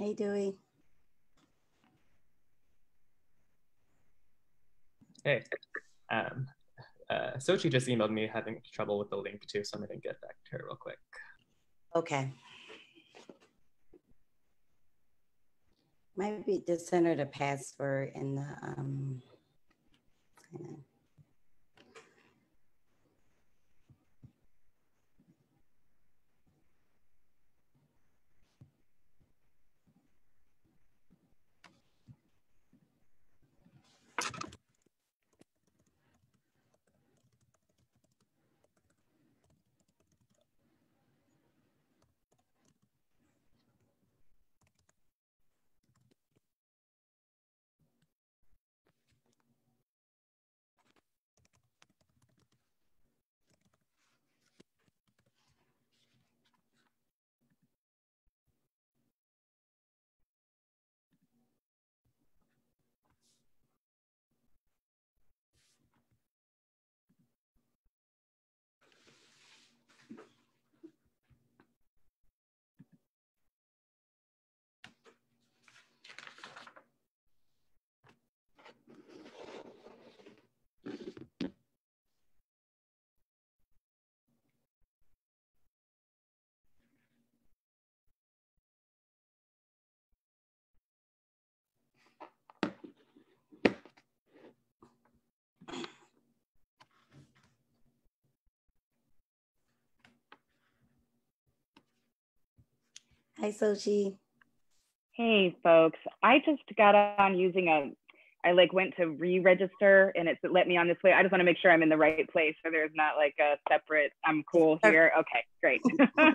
Hey, Dewey. Hey, um, uh, Sochi just emailed me having trouble with the link too, so I'm gonna get back to her real quick. Okay. Might be just enter the password in the um. Hi, Sochi. Hey, folks. I just got on using a, I like went to re-register and it's let me on this way. I just want to make sure I'm in the right place so there's not like a separate, I'm cool here. Okay, great.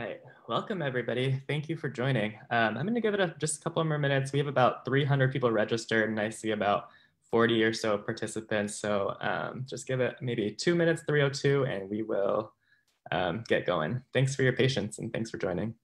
right, welcome everybody. Thank you for joining. Um, I'm gonna give it a, just a couple more minutes. We have about 300 people registered and I see about 40 or so participants. So um, just give it maybe two minutes, 302, and we will um, get going. Thanks for your patience and thanks for joining.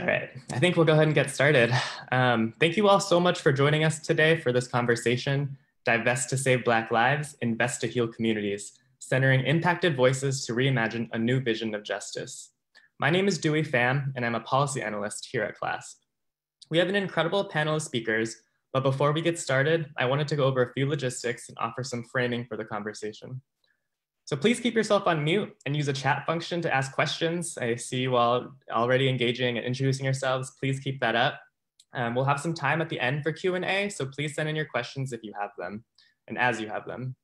All right, I think we'll go ahead and get started. Um, thank you all so much for joining us today for this conversation, Divest to Save Black Lives, Invest to Heal Communities, centering impacted voices to reimagine a new vision of justice. My name is Dewey Pham, and I'm a policy analyst here at CLASP. We have an incredible panel of speakers, but before we get started, I wanted to go over a few logistics and offer some framing for the conversation. So please keep yourself on mute and use a chat function to ask questions. I see you all already engaging and introducing yourselves. Please keep that up. Um, we'll have some time at the end for Q&A, so please send in your questions if you have them and as you have them.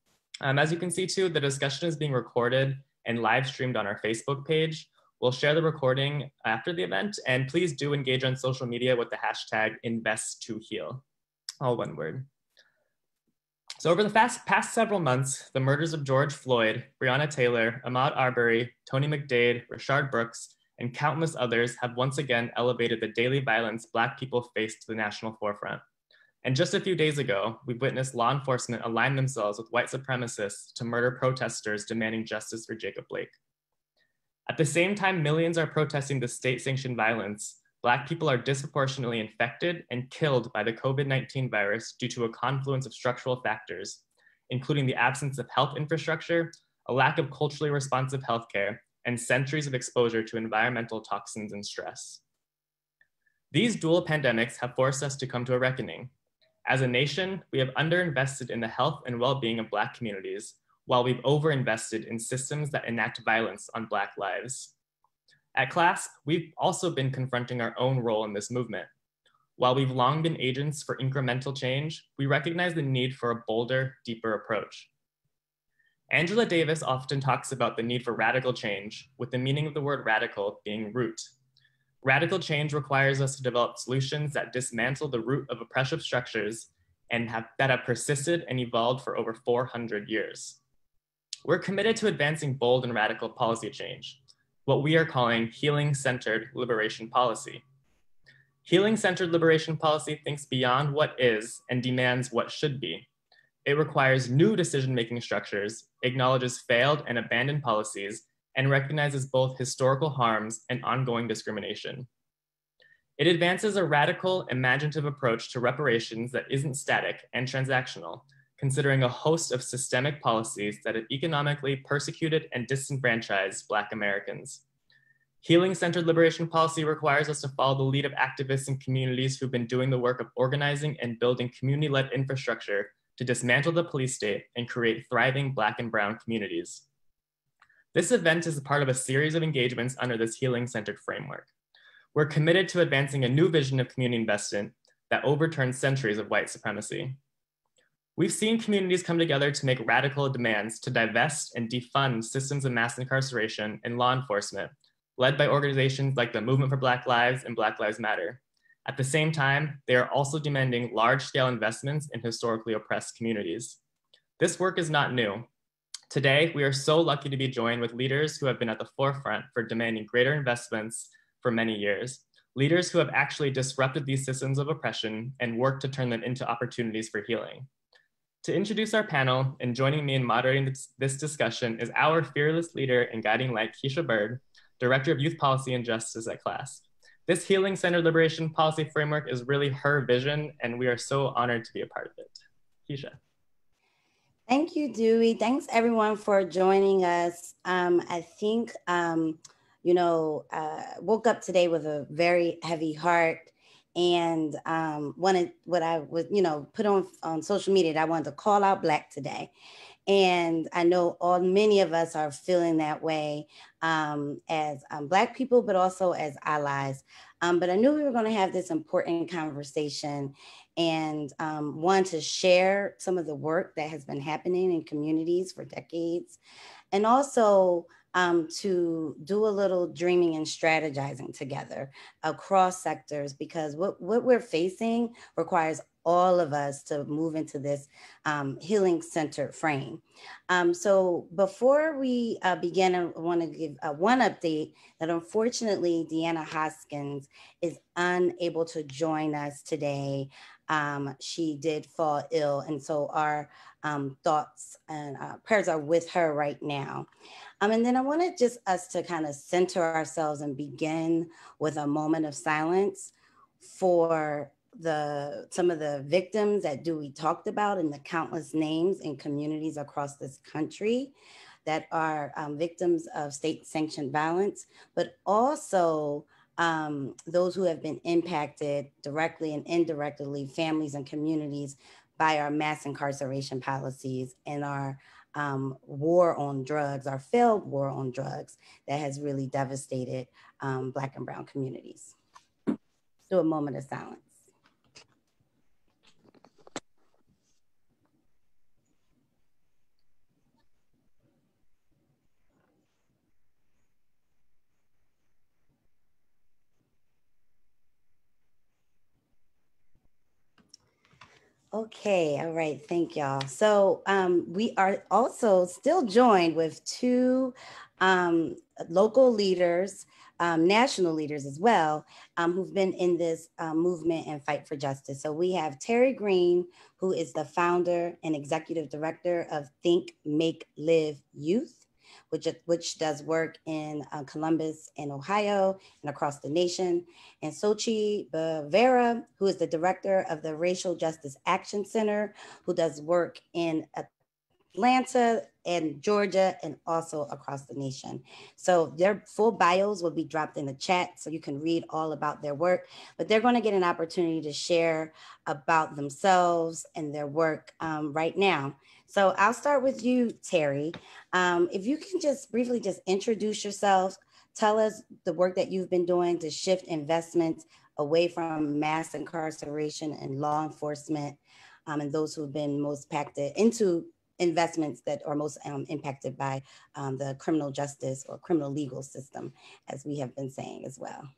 Um, as you can see too, the discussion is being recorded and live streamed on our Facebook page. We'll share the recording after the event and please do engage on social media with the hashtag invest2heal, all one word. So over the fast, past several months, the murders of George Floyd, Breonna Taylor, Ahmaud Arbery, Tony McDade, Rayshard Brooks, and countless others have once again elevated the daily violence Black people face to the national forefront. And just a few days ago, we witnessed law enforcement align themselves with white supremacists to murder protesters demanding justice for Jacob Blake. At the same time, millions are protesting the state sanctioned violence. Black people are disproportionately infected and killed by the COVID 19 virus due to a confluence of structural factors, including the absence of health infrastructure, a lack of culturally responsive healthcare, and centuries of exposure to environmental toxins and stress. These dual pandemics have forced us to come to a reckoning. As a nation, we have underinvested in the health and well being of Black communities, while we've overinvested in systems that enact violence on Black lives. At CLASP, we've also been confronting our own role in this movement. While we've long been agents for incremental change, we recognize the need for a bolder, deeper approach. Angela Davis often talks about the need for radical change, with the meaning of the word radical being root. Radical change requires us to develop solutions that dismantle the root of oppressive structures and have, that have persisted and evolved for over 400 years. We're committed to advancing bold and radical policy change, what we are calling healing centered liberation policy. Healing centered liberation policy thinks beyond what is and demands what should be. It requires new decision making structures, acknowledges failed and abandoned policies, and recognizes both historical harms and ongoing discrimination. It advances a radical, imaginative approach to reparations that isn't static and transactional, considering a host of systemic policies that have economically persecuted and disenfranchised Black Americans. Healing centered liberation policy requires us to follow the lead of activists and communities who've been doing the work of organizing and building community led infrastructure to dismantle the police state and create thriving Black and Brown communities. This event is a part of a series of engagements under this healing centered framework. We're committed to advancing a new vision of community investment that overturns centuries of white supremacy. We've seen communities come together to make radical demands to divest and defund systems of mass incarceration and law enforcement, led by organizations like the Movement for Black Lives and Black Lives Matter. At the same time, they are also demanding large scale investments in historically oppressed communities. This work is not new. Today, we are so lucky to be joined with leaders who have been at the forefront for demanding greater investments for many years, leaders who have actually disrupted these systems of oppression and worked to turn them into opportunities for healing. To introduce our panel and joining me in moderating this discussion is our fearless leader and guiding light, Kisha Bird, Director of Youth Policy and Justice at CLASP. This Healing Center Liberation Policy Framework is really her vision, and we are so honored to be a part of it. Kisha. Thank you, Dewey. Thanks everyone for joining us. Um, I think, um, you know, uh, woke up today with a very heavy heart and um, wanted what I was, you know, put on on social media. That I wanted to call out Black today, and I know all many of us are feeling that way um, as um, Black people, but also as allies. Um, but I knew we were going to have this important conversation and um, one to share some of the work that has been happening in communities for decades, and also um, to do a little dreaming and strategizing together across sectors because what, what we're facing requires all of us to move into this um, healing centered frame. Um, so before we uh, begin, I want to give uh, one update that unfortunately DeAnna Hoskins is unable to join us today. Um, she did fall ill, and so our um, thoughts and uh, prayers are with her right now. Um, and then I wanted just us to kind of center ourselves and begin with a moment of silence for the some of the victims that Dewey talked about and the countless names in communities across this country that are um, victims of state sanctioned violence, but also um, those who have been impacted directly and indirectly, families and communities by our mass incarceration policies and our um, war on drugs, our failed war on drugs that has really devastated um, Black and Brown communities. Do a moment of silence. Okay, all right, thank y'all. So um, we are also still joined with two um, local leaders, um, national leaders as well, um, who've been in this uh, movement and fight for justice. So we have Terry Green, who is the founder and executive director of Think, Make, Live Youth which, which does work in uh, Columbus and Ohio and across the nation. And Sochi Bevera, who is the director of the Racial Justice Action Center, who does work in Atlanta and Georgia and also across the nation. So their full bios will be dropped in the chat so you can read all about their work, but they're going to get an opportunity to share about themselves and their work um, right now. So I'll start with you, Terry. Um, if you can just briefly just introduce yourself, tell us the work that you've been doing to shift investments away from mass incarceration and law enforcement um, and those who've been most impacted into investments that are most um, impacted by um, the criminal justice or criminal legal system, as we have been saying as well.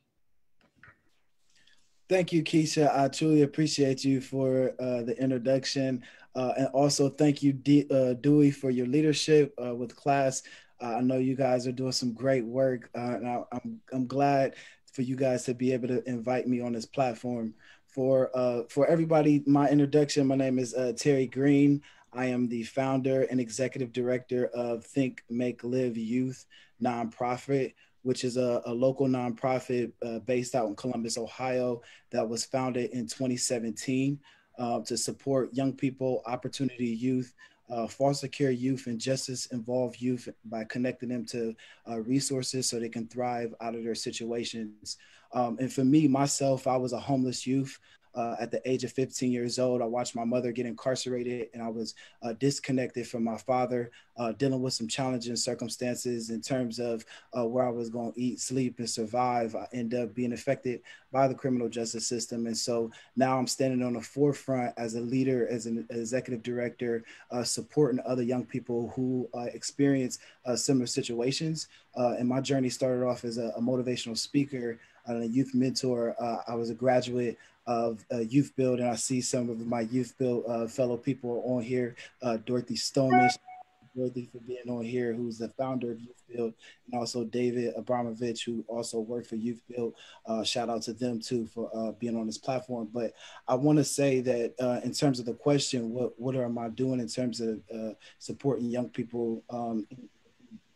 Thank you, Kisha. I truly appreciate you for uh, the introduction. Uh, and also thank you, D- uh, Dewey, for your leadership uh, with CLASP. Uh, I know you guys are doing some great work, uh, and I, I'm I'm glad for you guys to be able to invite me on this platform. For for everybody, my introduction. My name is Terry Green. I am the founder and executive director of Think, Make, Live Youth nonprofit, which is a, a local nonprofit uh, based out in Columbus, Ohio, that was founded in 2017 uh, to support young people, opportunity youth, uh, foster care youth, and justice involved youth by connecting them to uh, resources so they can thrive out of their situations. Um, and for me, myself, I was a homeless youth uh, at the age of 15 years old. I watched my mother get incarcerated and I was uh, disconnected from my father, uh, dealing with some challenging circumstances in terms of uh, where I was going to eat, sleep, and survive. I ended up being affected by the criminal justice system. And so now I'm standing on the forefront as a leader, as an executive director, uh, supporting other young people who uh, experience similar situations. and my journey started off as a, a motivational speaker and a youth mentor. I was a graduate of uh, Youth Build, and I see some of my Youth Build uh, fellow people on here. Uh, Dorothy Stoneman, Dorothy for being on here, who's the founder of Youth Build, and also David Abramovich, who also worked for Youth Build. Uh, shout out to them too for uh, being on this platform. But I want to say that uh, in terms of the question, what what am I doing in terms of supporting young people? Um,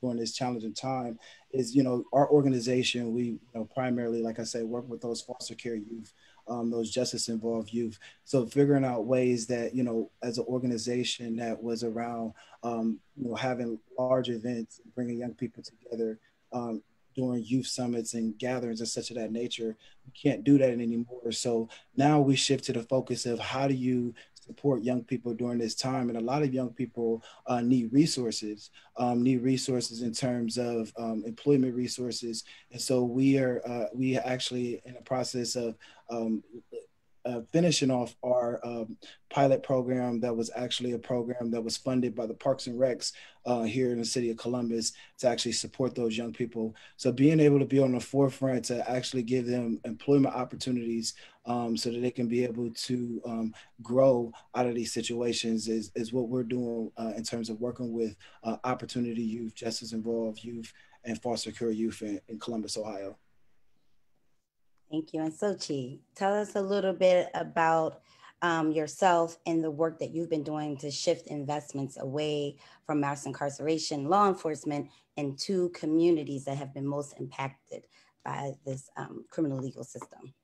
during this challenging time is you know our organization we you know primarily like i said work with those foster care youth um, those justice involved youth. So figuring out ways that, you know, as an organization that was around, um, you know, having large events, bringing young people together um, during youth summits and gatherings and such of that nature, we can't do that anymore. So now we shift to the focus of how do you support young people during this time. And a lot of young people uh, need resources, um, need resources in terms of um, employment resources. And so we are, uh, we actually in the process of um, uh, finishing off our um, pilot program that was actually a program that was funded by the Parks and Recs uh, here in the city of Columbus to actually support those young people. So being able to be on the forefront to actually give them employment opportunities um, so that they can be able to um, grow out of these situations is, is what we're doing uh, in terms of working with uh, opportunity youth, justice involved youth, and foster care youth in, in Columbus, Ohio. Thank you. And Sochi, tell us a little bit about um, yourself and the work that you've been doing to shift investments away from mass incarceration, law enforcement, and to communities that have been most impacted by this um, criminal legal system.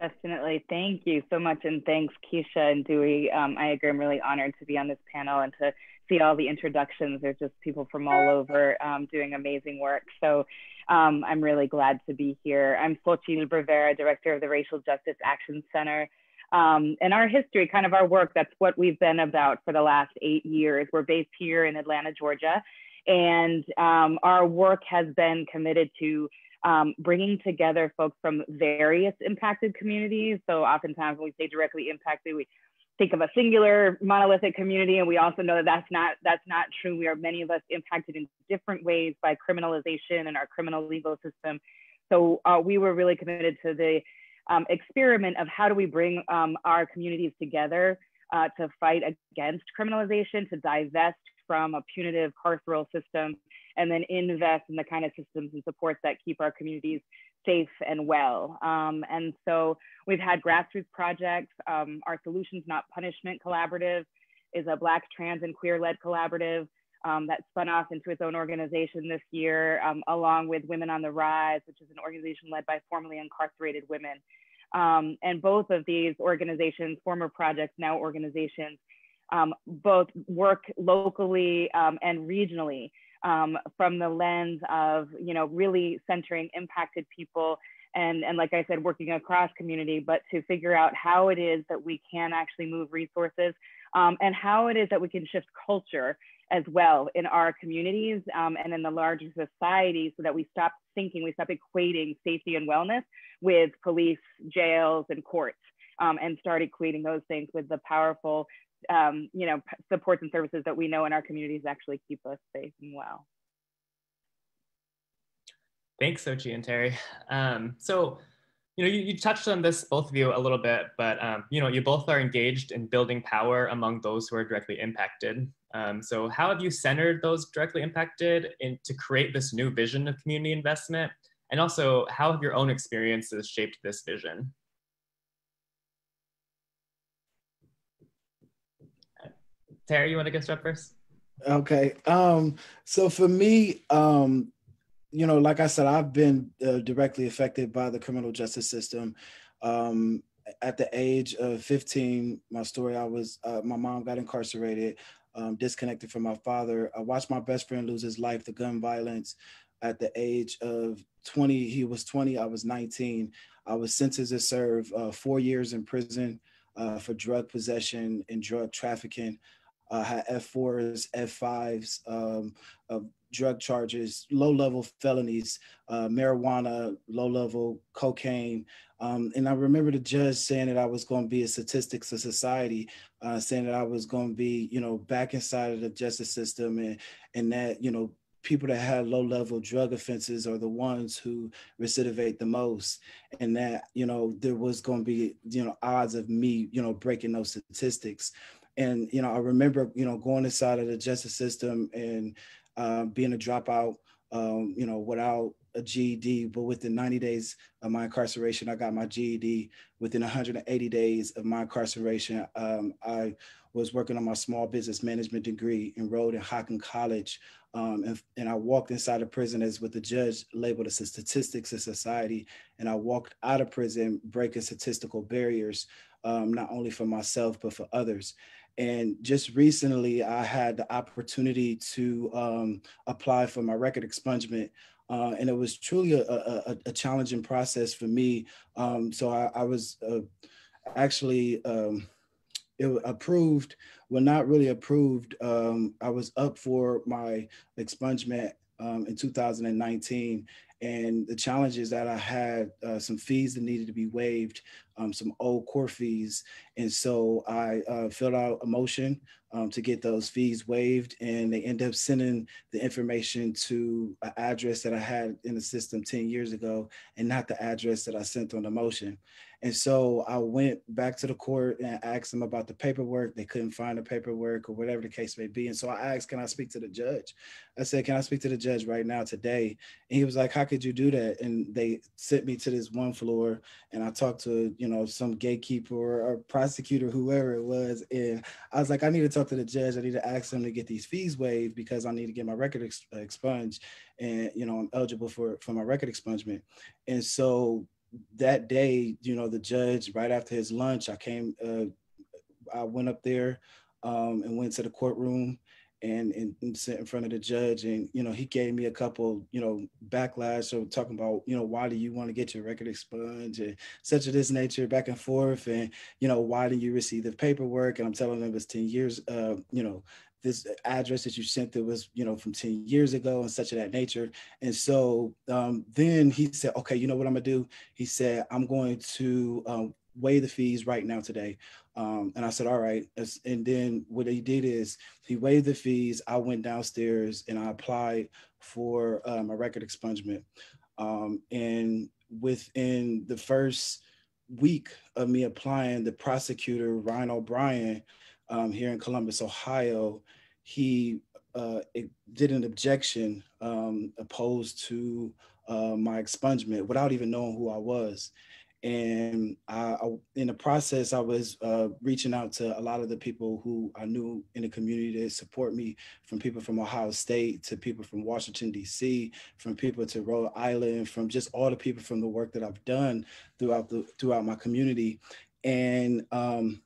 Definitely. Thank you so much. And thanks, Kisha and Dewey. Um, I agree. I'm really honored to be on this panel and to see all the introductions. There's just people from all over um, doing amazing work. So um, I'm really glad to be here. I'm Xochitl Bevera, Director of the Racial Justice Action Center. Um, and our history, kind of our work, that's what we've been about for the last eight years. We're based here in Atlanta, Georgia. And um, our work has been committed to um, bringing together folks from various impacted communities. So oftentimes when we say directly impacted, we think of a singular monolithic community and we also know that that's not that's not true. We are many of us impacted in different ways by criminalization and our criminal legal system. So uh, we were really committed to the um, experiment of how do we bring um, our communities together uh, to fight against criminalization to divest from a punitive carceral system and then invest in the kind of systems and supports that keep our communities safe and well. Um, and so we've had grassroots projects. Um, our Solutions Not Punishment Collaborative is a Black, trans, and queer-led collaborative um, that spun off into its own organization this year, um, along with Women on the Rise, which is an organization led by formerly incarcerated women. Um, and both of these organizations, former projects, now organizations, um, both work locally and regionally um, from the lens of, you know, really centering impacted people and, and like I said, working across community, but to figure out how it is that we can actually move resources um, and how it is that we can shift culture as well in our communities um, and in the larger society so that we stop thinking, we stop equating safety and wellness with police, jails, and courts. Um, and start equating those things with the powerful um, you know, supports and services that we know in our communities actually keep us safe and well. Thanks, Sochi and Terry. Um, so, you know, you, you, touched on this, both of you, a little bit, but, um, you know, you both are engaged in building power among those who are directly impacted. Um, so how have you centered those directly impacted in, to create this new vision of community investment? And also, how have your own experiences shaped this vision? Terry, you want to get started first? Okay. Um, so for me, um, you know, like I said, I've been uh, directly affected by the criminal justice system. Um, at the age of 15, my story, I was, uh, my mom got incarcerated, um, disconnected from my father. I watched my best friend lose his life to gun violence at the age of 20. He was 20, I was 19. I was sentenced to serve uh, four years in prison uh, for drug possession and drug trafficking. I had F4s, F5s, um, drug charges, low level felonies, uh, marijuana, low level cocaine. Um, and I remember the judge saying that I was going to be a statistics of society, uh, saying that I was going to be, you know, back inside of the justice system and, and that, you know, people that have low level drug offenses are the ones who recidivate the most and that you know there was going to be you know odds of me you know breaking those statistics and you know i remember you know going inside of the justice system and uh, being a dropout um, you know without a GED, but within 90 days of my incarceration, I got my GED. Within 180 days of my incarceration, um, I was working on my small business management degree, enrolled in Hocking College, um, and, and, I walked inside of prison as what the judge labeled as a statistics of society. And I walked out of prison breaking statistical barriers, um, not only for myself, but for others. And just recently, I had the opportunity to um, apply for my record expungement. Uh, and it was truly a, a, a challenging process for me. Um, so I, I was uh, actually um, it approved well not really approved um, i was up for my expungement um, in 2019 and the challenges that i had uh, some fees that needed to be waived um, some old core fees. And so i uh, filled out a motion um, to get those fees waived and they end up sending the information to an address that i had in the system 10 years ago and not the address that i sent on the motion and so I went back to the court and asked them about the paperwork. They couldn't find the paperwork or whatever the case may be. And so I asked, Can I speak to the judge? I said, Can I speak to the judge right now today? And he was like, How could you do that? And they sent me to this one floor and I talked to, you know, some gatekeeper or prosecutor, whoever it was. And I was like, I need to talk to the judge. I need to ask him to get these fees waived because I need to get my record expunged and you know i'm eligible for for my record expungement and so that day, you know, the judge, right after his lunch, I came, uh, I went up there um, and went to the courtroom and, and, and sat in front of the judge. And, you know, he gave me a couple, you know, backlash. So talking about, you know, why do you want to get your record expunged and such of this nature back and forth. And, you know, why didn't you receive the paperwork? And I'm telling him it's 10 years, uh, you know, this address that you sent that was you know from 10 years ago and such of that nature. And so um, then he said okay you know what i'm gonna do? He said i'm going to um, waive the fees right now today. Um, and i said all right. And then what he did is he waived the fees. I went downstairs and i applied for my record expungement. Um, and within the first week of me applying the prosecutor Ron O'Brien um, here in Columbus, Ohio, he uh, did an objection um, opposed to uh, my expungement without even knowing who I was. And I, I, in the process, I was uh, reaching out to a lot of the people who I knew in the community that support me, from people from Ohio State to people from Washington D.C., from people to Rhode Island, from just all the people from the work that I've done throughout the throughout my community. And um,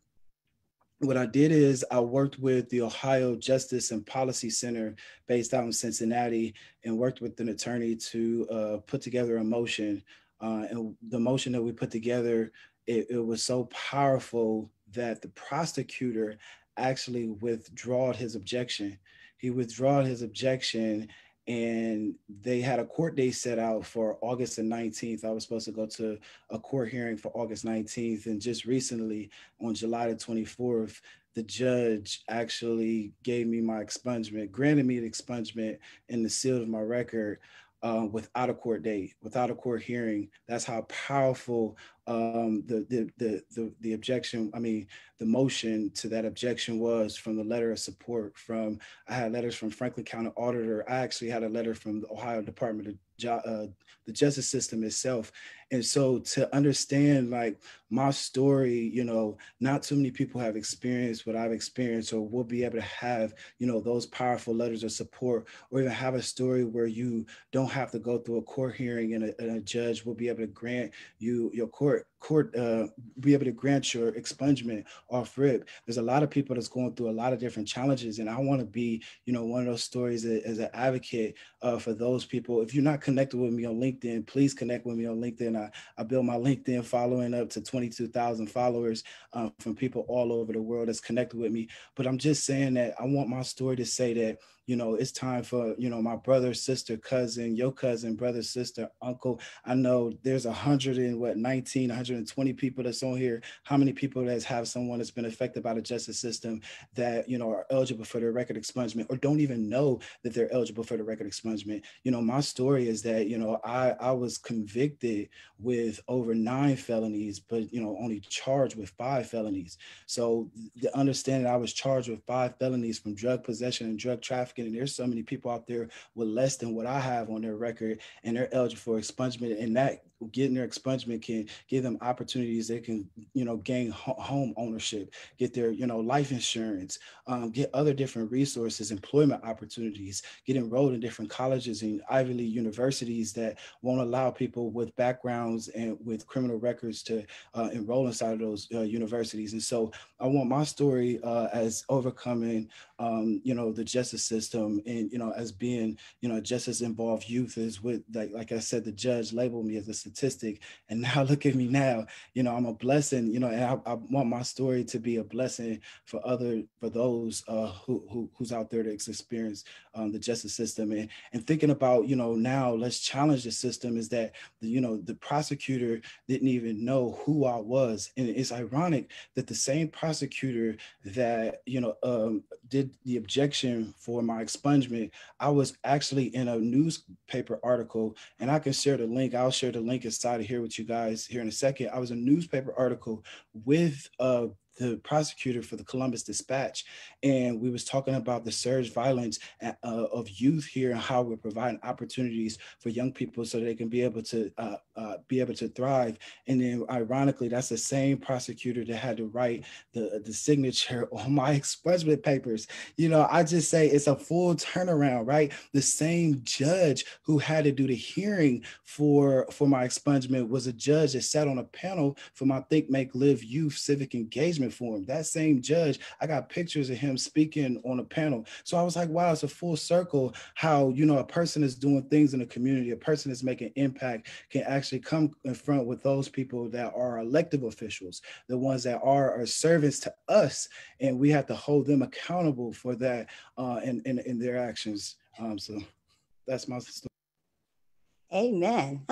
what I did is I worked with the Ohio Justice and Policy Center based out in Cincinnati and worked with an attorney to uh, put together a motion. Uh, and the motion that we put together, it, it, was so powerful that the prosecutor actually withdrawed his objection. He withdrawed his objection and they had a court date set out for August the 19th. I was supposed to go to a court hearing for August 19th. And just recently, on July the 24th, the judge actually gave me my expungement, granted me the expungement and the seal of my record uh, without a court date, without a court hearing. That's how powerful um, the, the, the, the, the objection, I mean, the motion to that objection was from the letter of support from, I had letters from Franklin County Auditor. I actually had a letter from the Ohio Department of uh, the justice system itself. And so to understand like my story, you know, not too many people have experienced what I've experienced or will be able to have, you know, those powerful letters of support or even have a story where you don't have to go through a court hearing and a, and a judge will be able to grant you your court court uh, be able to grant your expungement off rip. There's a lot of people that's going through a lot of different challenges, and I want to be, you know, one of those stories as an advocate uh, for those people. If you're not connected with me on LinkedIn, please connect with me on LinkedIn. I, I built my LinkedIn following up to 22,000 followers um, from people all over the world that's connected with me. But I'm just saying that I want my story to say that you know, it's time for, you know, my brother, sister, cousin, your cousin, brother, sister, uncle. I know there's a hundred and what, 19, 120 people that's on here. How many people that have someone that's been affected by the justice system that, you know, are eligible for their record expungement or don't even know that they're eligible for the record expungement? You know, my story is that, you know, I, I was convicted with over nine felonies, but, you know, only charged with five felonies. So the understanding I was charged with five felonies from drug possession and drug trafficking and there's so many people out there with less than what I have on their record, and they're eligible for expungement. And that getting their expungement can give them opportunities. They can, you know, gain home ownership, get their, you know, life insurance, um, get other different resources, employment opportunities, get enrolled in different colleges and Ivy League universities that won't allow people with backgrounds and with criminal records to uh, enroll inside of those uh, universities. And so I want my story uh, as overcoming, um, you know, the justice system and, you know, as being, you know, justice involved youth is with, like, like I said, the judge labeled me as a statistic. And now look at me now, you know, I'm a blessing, you know, and I, I want my story to be a blessing for other, for those uh, who, who who's out there to experience um, the justice system. And, and thinking about, you know, now let's challenge the system is that, the, you know, the prosecutor didn't even know who I was. And it's ironic that the same prosecutor that, you know, um, did the objection for my expungement, I was actually in a newspaper article and I can share the link. I'll share the link inside of here with you guys here in a second. I was a newspaper article with uh, the prosecutor for the Columbus Dispatch, and we was talking about the surge violence uh, of youth here and how we're providing opportunities for young people so they can be able to uh, uh, be able to thrive. And then, ironically, that's the same prosecutor that had to write the the signature on my expungement papers. You know, I just say it's a full turnaround, right? The same judge who had to do the hearing for for my expungement was a judge that sat on a panel for my Think Make Live Youth Civic Engagement for him. That same judge, I got pictures of him speaking on a panel. So I was like, wow, it's a full circle how, you know, a person is doing things in the community, a person is making impact can actually come in front with those people that are elective officials, the ones that are, are servants to us. And we have to hold them accountable for that uh, in, in, in their actions. Um, so that's my story. Amen.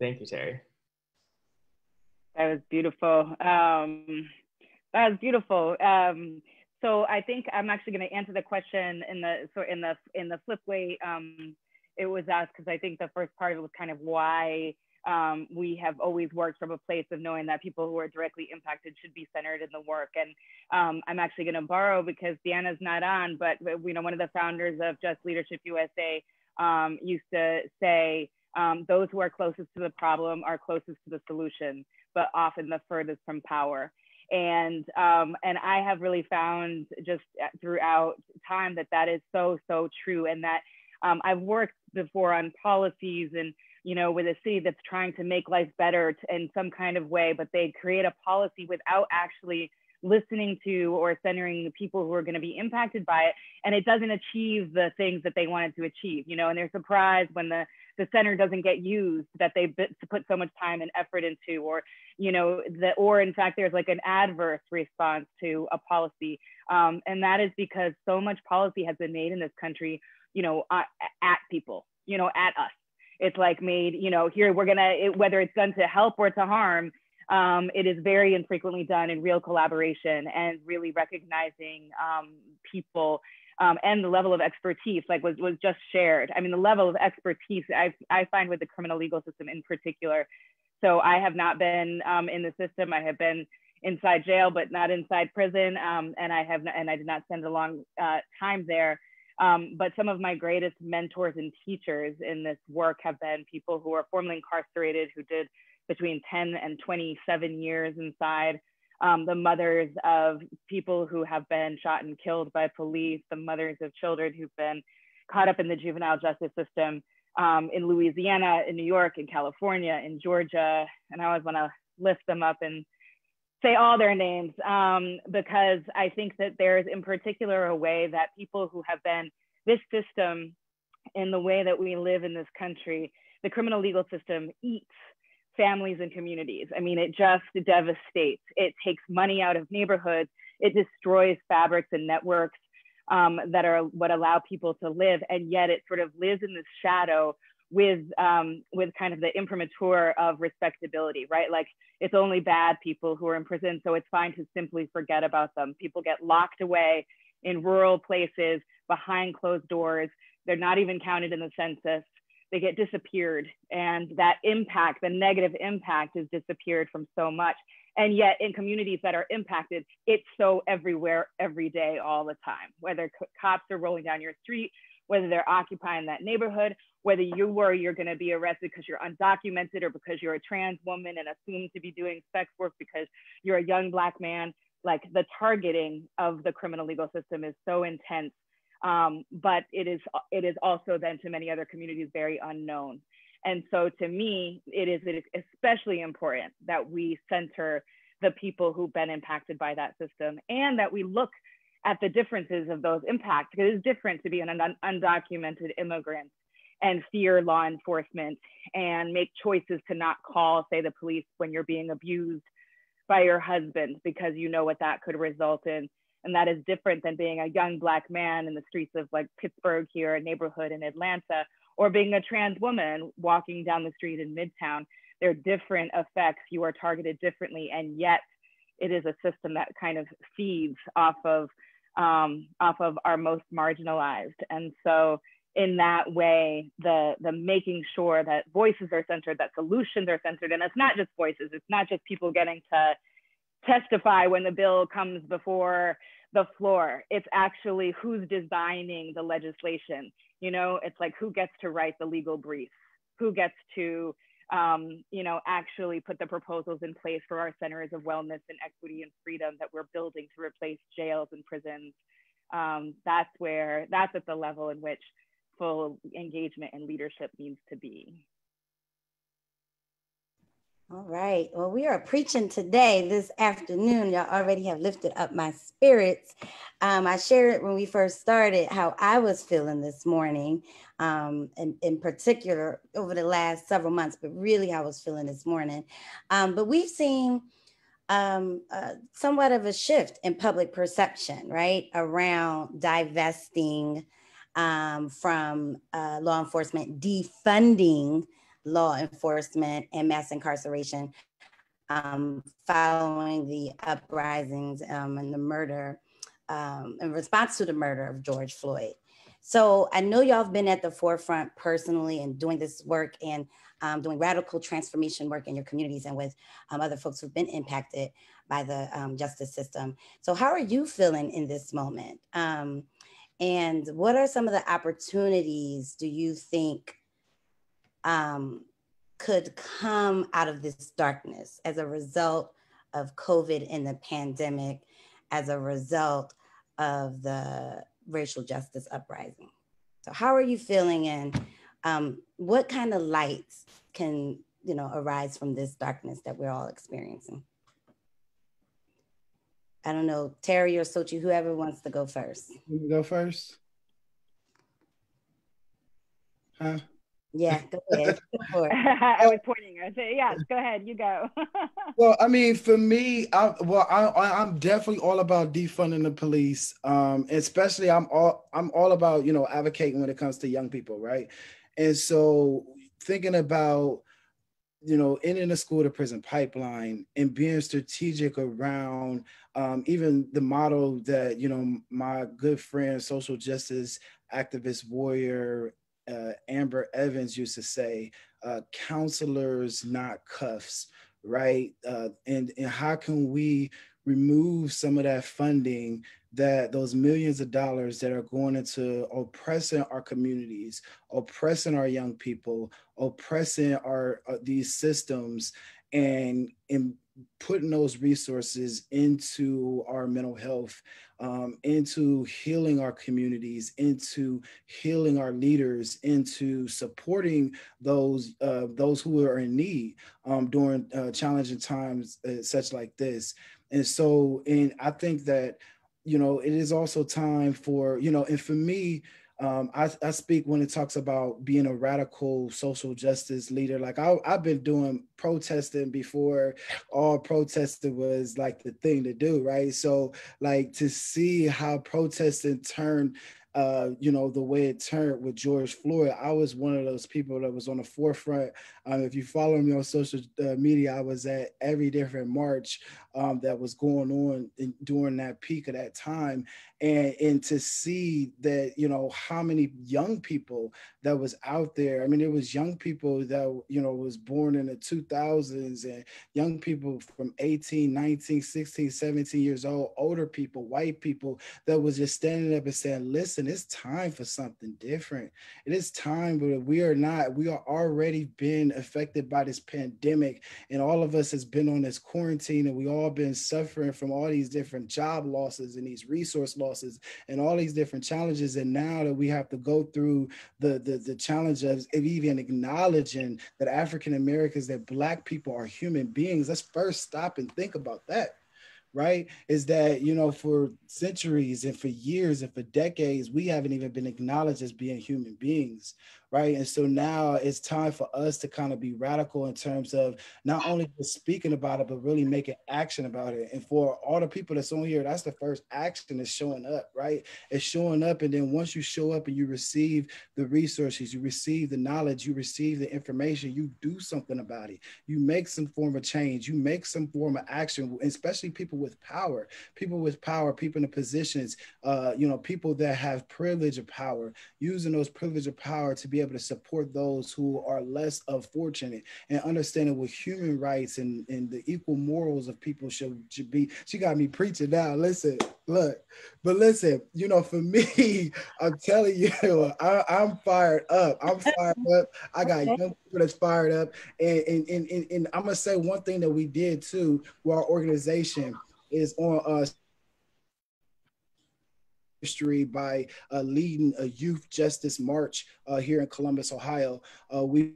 Thank you, Terry. That was beautiful. Um, that was beautiful. Um, so I think I'm actually going to answer the question in the so in the in the flip way um, it was asked because I think the first part of it was kind of why um, we have always worked from a place of knowing that people who are directly impacted should be centered in the work. And um, I'm actually going to borrow because DeAnna's not on, but you know one of the founders of Just Leadership USA um, used to say um, those who are closest to the problem are closest to the solution but often the furthest from power. And um, and I have really found just throughout time that that is so so true, and that um, I've worked before on policies and you know with a city that's trying to make life better in some kind of way, but they create a policy without actually listening to or centering the people who are going to be impacted by it and it doesn't achieve the things that they wanted to achieve you know and they're surprised when the the center doesn't get used that they put so much time and effort into or you know the or in fact there's like an adverse response to a policy. Um, and that is because so much policy has been made in this country you know uh, at people you know at us. It's like made you know here we're gonna it, whether it's done to help or to harm um, it is very infrequently done in real collaboration and really recognizing um, people um, and the level of expertise like was was just shared. I mean, the level of expertise I I find with the criminal legal system in particular. So I have not been um, in the system. I have been inside jail, but not inside prison, um, and I have not, and I did not spend a long uh, time there. Um, but some of my greatest mentors and teachers in this work have been people who are formerly incarcerated, who did between 10 and 27 years inside um, the mothers of people who have been shot and killed by police, the mothers of children who've been caught up in the juvenile justice system um, in Louisiana, in New York, in California, in Georgia. And I always want to lift them up and say all their names um, because I think that there's in particular a way that people who have been this system in the way that we live in this country, the criminal legal system eats families and communities. I mean, it just devastates. It takes money out of neighborhoods. It destroys fabrics and networks um, that are what allow people to live. And yet it sort of lives in this shadow with um, with kind of the imprimatur of respectability, right? Like it's only bad people who are in prison, so it's fine to simply forget about them. People get locked away in rural places behind closed doors. They're not even counted in the census they get disappeared and that impact the negative impact is disappeared from so much. And yet in communities that are impacted it's so everywhere every day all the time. Whether cops are rolling down your street whether they're occupying that neighborhood whether you worry you're going to be arrested because you're undocumented or because you're a trans woman and assumed to be doing sex work because you're a young black man. Like the targeting of the criminal legal system is so intense um, but it is it is also then to many other communities very unknown. And so to me, it is, it is especially important that we center the people who've been impacted by that system and that we look at the differences of those impacts because it is different to be an un undocumented immigrant and fear law enforcement and make choices to not call, say, the police when you're being abused by your husband because you know what that could result in and that is different than being a young black man in the streets of like Pittsburgh here, a neighborhood in Atlanta, or being a trans woman walking down the street in Midtown. There are different effects. You are targeted differently, and yet it is a system that kind of feeds off of um, off of our most marginalized. And so, in that way, the the making sure that voices are centered, that solutions are centered, and it's not just voices. It's not just people getting to testify when the bill comes before the floor. It's actually who's designing the legislation. You know, it's like who gets to write the legal brief, who gets to, um, you know, actually put the proposals in place for our centers of wellness and equity and freedom that we're building to replace jails and prisons. Um, that's where, that's at the level in which full engagement and leadership needs to be. All right. Well, we are preaching today, this afternoon. Y'all already have lifted up my spirits. Um, I shared it when we first started how I was feeling this morning, um, and in particular over the last several months, but really how I was feeling this morning. Um, but we've seen um, uh, somewhat of a shift in public perception, right, around divesting um, from uh, law enforcement, defunding law enforcement and mass incarceration um, following the uprisings um, and the murder, um, in response to the murder of George Floyd. So I know y'all have been at the forefront personally and doing this work and um, doing radical transformation work in your communities and with um, other folks who've been impacted by the um, justice system. So how are you feeling in this moment? and what are some of the opportunities do you think um, could come out of this darkness as a result of COVID and the pandemic, as a result of the racial justice uprising. So, how are you feeling, and um, what kind of lights can you know arise from this darkness that we're all experiencing? I don't know, Terry or Sochi, whoever wants to go first. Go first. Huh? Yeah, go ahead. I was pointing. I said, "Yeah, go ahead. You go." well, I mean, for me, I well, I, am definitely all about defunding the police. Um, especially, I'm all I'm all about you know advocating when it comes to young people, right? And so, thinking about you know, ending the school to prison pipeline and being strategic around um, even the model that, you know, my good friend, social justice activist warrior uh, Amber Evans used to say, uh, counselors, not cuffs, right? Uh, and, and how can we remove some of that funding that those millions of dollars that are going into oppressing our communities, oppressing our young people, oppressing our uh, these systems, and in putting those resources into our mental health, um, into healing our communities, into healing our leaders, into supporting those uh, those who are in need um, during uh, challenging times uh, such like this. And so, and I think that you know, it is also time for, you know, and for me, um, I, I speak when it talks about being a radical social justice leader. Like I, I've been doing protesting before all protesting was like the thing to do, right? So like to see how protesting turned uh, you know, the way it turned with George Floyd, I was one of those people that was on the forefront. Um, if you follow me on social uh, media, I was at every different march um, that was going on in, during that peak of that time. And and to see that you know how many young people that was out there i mean it was young people that you know was born in the 2000s and young people from 18 19 16 17 years old older people white people that was just standing up and saying listen it's time for something different. It is time but we are not we are already been affected by this pandemic and all of us has been on this quarantine and we all been suffering from all these different job losses and these resource losses and all these different challenges. And now that we have to go through the the, the challenge of even acknowledging that African Americans, that Black people are human beings, let's first stop and think about that right is that you know for centuries and for years and for decades we haven't even been acknowledged as being human beings right? And so now it's time for us to kind of be radical in terms of not only just speaking about it, but really making action about it. And for all the people that's on here, that's the first action is showing up, right? It's showing up. And then once you show up and you receive the resources, you receive the knowledge, you receive the information, you do something about it. You make some form of change, you make some form of action, especially people with power, people with power, people in the positions, uh, you know, people that have privilege of power, using those privilege of power to be able to support those who are less of fortunate and understanding what human rights and, and the equal morals of people should, should be. She got me preaching now. Listen, look, but listen, you know, for me, I'm telling you, I, am fired up. I'm fired up. I got young people that's fired up. And, and, and, and, and I'm going to say one thing that we did too with our organization is on us history by uh, leading a youth justice march uh, here in Columbus, Ohio. Uh, we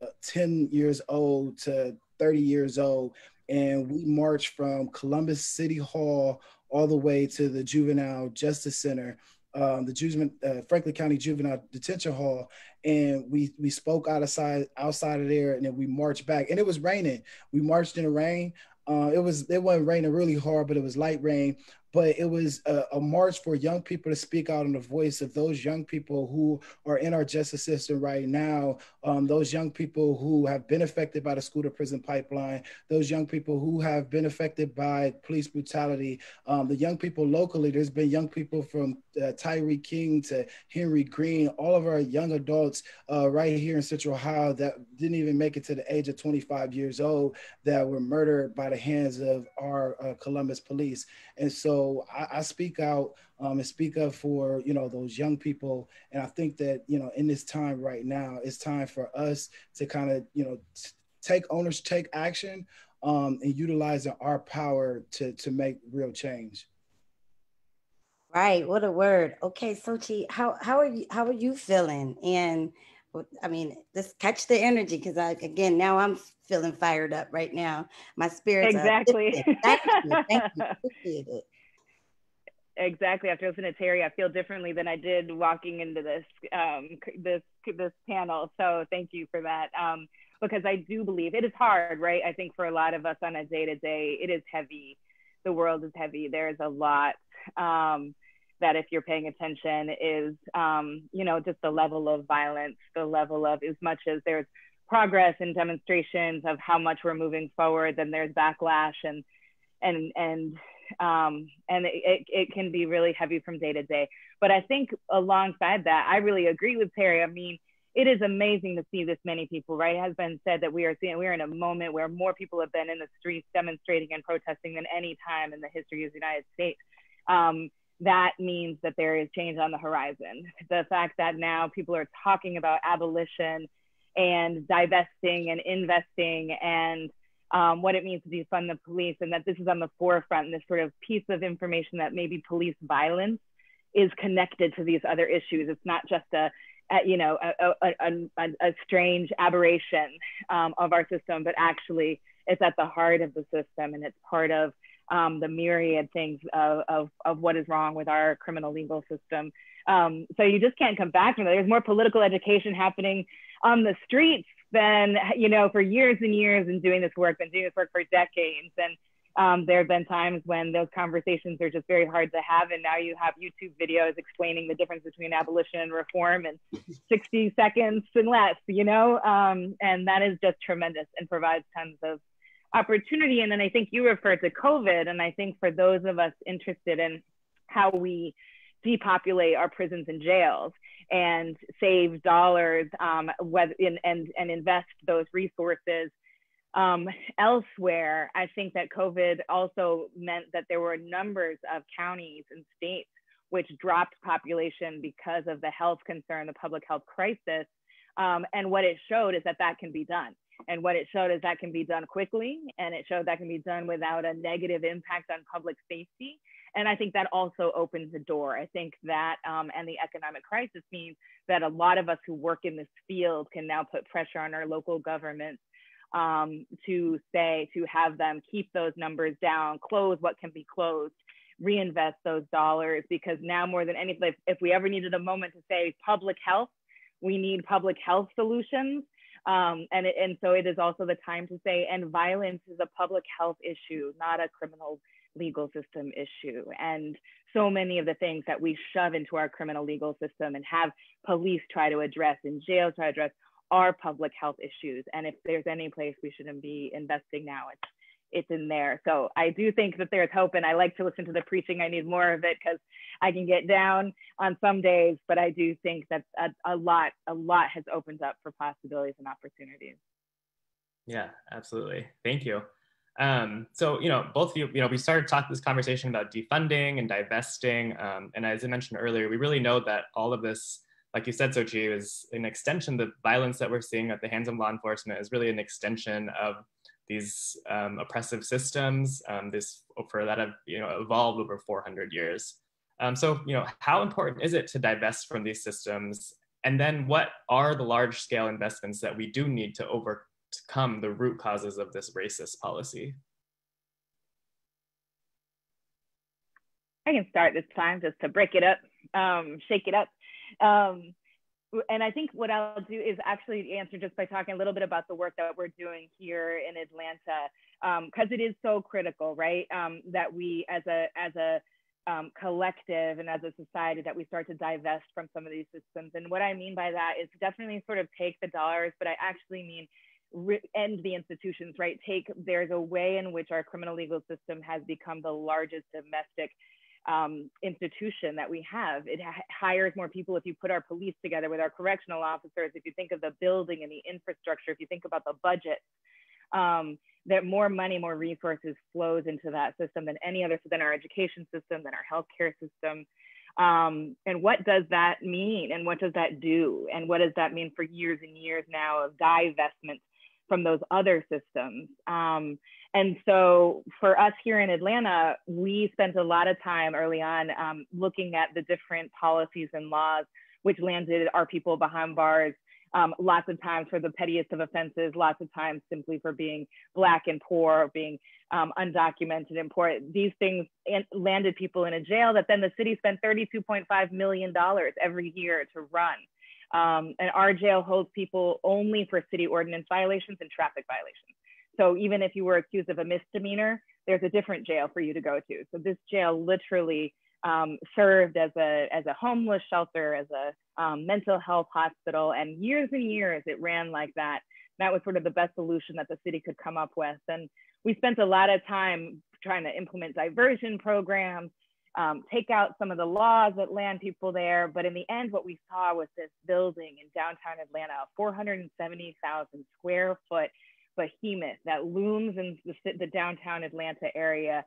uh, 10 years old to 30 years old, and we marched from Columbus City Hall all the way to the Juvenile Justice Center. Um, the uh, Franklin County Juvenile Detention Hall, and we we spoke outside outside of there, and then we marched back. And it was raining. We marched in the rain, uh, it was it wasn't raining really hard, but it was light rain but it was a, a, march for young people to speak out in the voice of those young people who are in our justice system right now, um, those young people who have been affected by the school to prison pipeline, those young people who have been affected by police brutality, um, the young people locally. There's been young people from uh, Tyree King to Henry Green, all of our young adults uh, right here in Central Ohio that didn't even make it to the age of 25 years old that were murdered by the hands of our uh, Columbus police. And so I, I speak out um, and speak up for you know those young people. And I think that you know in this time right now, it's time for us to kind of you know t- take owners, take action, um, and utilizing our power to to make real change. Right. What a word. Okay, Sochi, how how are you how are you feeling? And I mean, just catch the energy because I again now I'm feeling fired up right now. My spirit exactly. Thank you. Thank you. Appreciate it. Exactly. After listening to Terry, I feel differently than I did walking into this um, this this panel. So thank you for that. Um, because I do believe it is hard, right? I think for a lot of us on a day to day, it is heavy. The world is heavy. There is a lot. Um, that if you're paying attention is um, you know just the level of violence the level of as much as there's progress and demonstrations of how much we're moving forward then there's backlash and and and um, and it, it can be really heavy from day to day but i think alongside that i really agree with terry i mean it is amazing to see this many people, right? It has been said that we are seeing, we're in a moment where more people have been in the streets demonstrating and protesting than any time in the history of the United States. Um, that means that there is change on the horizon. The fact that now people are talking about abolition and divesting and investing and um, what it means to defund the police, and that this is on the forefront, and this sort of piece of information that maybe police violence is connected to these other issues. It's not just a you know, a, a, a, a strange aberration um, of our system, but actually it's at the heart of the system and it's part of um, the myriad things of, of, of, what is wrong with our criminal legal system. Um, so you just can't come back from that. There's more political education happening on the streets than, you know, for years and years and doing this work, been doing this work for decades. And um, there have been times when those conversations are just very hard to have. And now you have YouTube videos explaining the difference between abolition and reform in 60 seconds and less, you know? Um, and that is just tremendous and provides tons of opportunity. And then I think you referred to COVID. And I think for those of us interested in how we depopulate our prisons and jails and save dollars um, whether, in, and, and invest those resources um, elsewhere, I think that COVID also meant that there were numbers of counties and states which dropped population because of the health concern, the public health crisis. Um, and what it showed is that that can be done. And what it showed is that can be done quickly, and it showed that can be done without a negative impact on public safety. And I think that also opens the door. I think that um, and the economic crisis means that a lot of us who work in this field can now put pressure on our local governments um, to say to have them keep those numbers down, close what can be closed, reinvest those dollars because now more than anything, if, if we ever needed a moment to say public health, we need public health solutions. Um, and, and so it is also the time to say, and violence is a public health issue, not a criminal legal system issue. And so many of the things that we shove into our criminal legal system and have police try to address and jails try to address are public health issues. And if there's any place we shouldn't be investing now, it's it's in there. So I do think that there's hope, and I like to listen to the preaching. I need more of it because I can get down on some days, but I do think that a, a lot, a lot has opened up for possibilities and opportunities. Yeah, absolutely. Thank you. Um, so, you know, both of you, you know, we started talking this conversation about defunding and divesting. Um, and as I mentioned earlier, we really know that all of this like you said, Sochi, is an extension. The violence that we're seeing at the hands of law enforcement is really an extension of these um, oppressive systems. Um, this for that have you know evolved over 400 years. Um, so you know, how important is it to divest from these systems? And then, what are the large-scale investments that we do need to overcome the root causes of this racist policy? I can start this time just to break it up, um, shake it up. Um, and I think what I'll do is actually answer just by talking a little bit about the work that we're doing here in Atlanta, because um, it is so critical, right? Um, that we, as a as a um, collective and as a society, that we start to divest from some of these systems. And what I mean by that is definitely sort of take the dollars, but I actually mean end the institutions, right? Take there's a way in which our criminal legal system has become the largest domestic um, institution that we have. It ha- hires more people if you put our police together with our correctional officers, if you think of the building and the infrastructure, if you think about the budget, um, that more money, more resources flows into that system than any other, so than our education system, than our healthcare system. Um, and what does that mean? And what does that do? And what does that mean for years and years now of divestment from those other systems? Um, and so for us here in Atlanta, we spent a lot of time early on um, looking at the different policies and laws which landed our people behind bars. Um, lots of times for the pettiest of offenses, lots of times simply for being Black and poor, being um, undocumented and poor. These things landed people in a jail that then the city spent $32.5 million every year to run. Um, and our jail holds people only for city ordinance violations and traffic violations. So even if you were accused of a misdemeanor, there's a different jail for you to go to. So this jail literally um, served as a as a homeless shelter, as a um, mental health hospital, and years and years it ran like that. That was sort of the best solution that the city could come up with, and we spent a lot of time trying to implement diversion programs, um, take out some of the laws that land people there. But in the end, what we saw was this building in downtown Atlanta, 470,000 square foot behemoth that looms in the, the downtown Atlanta area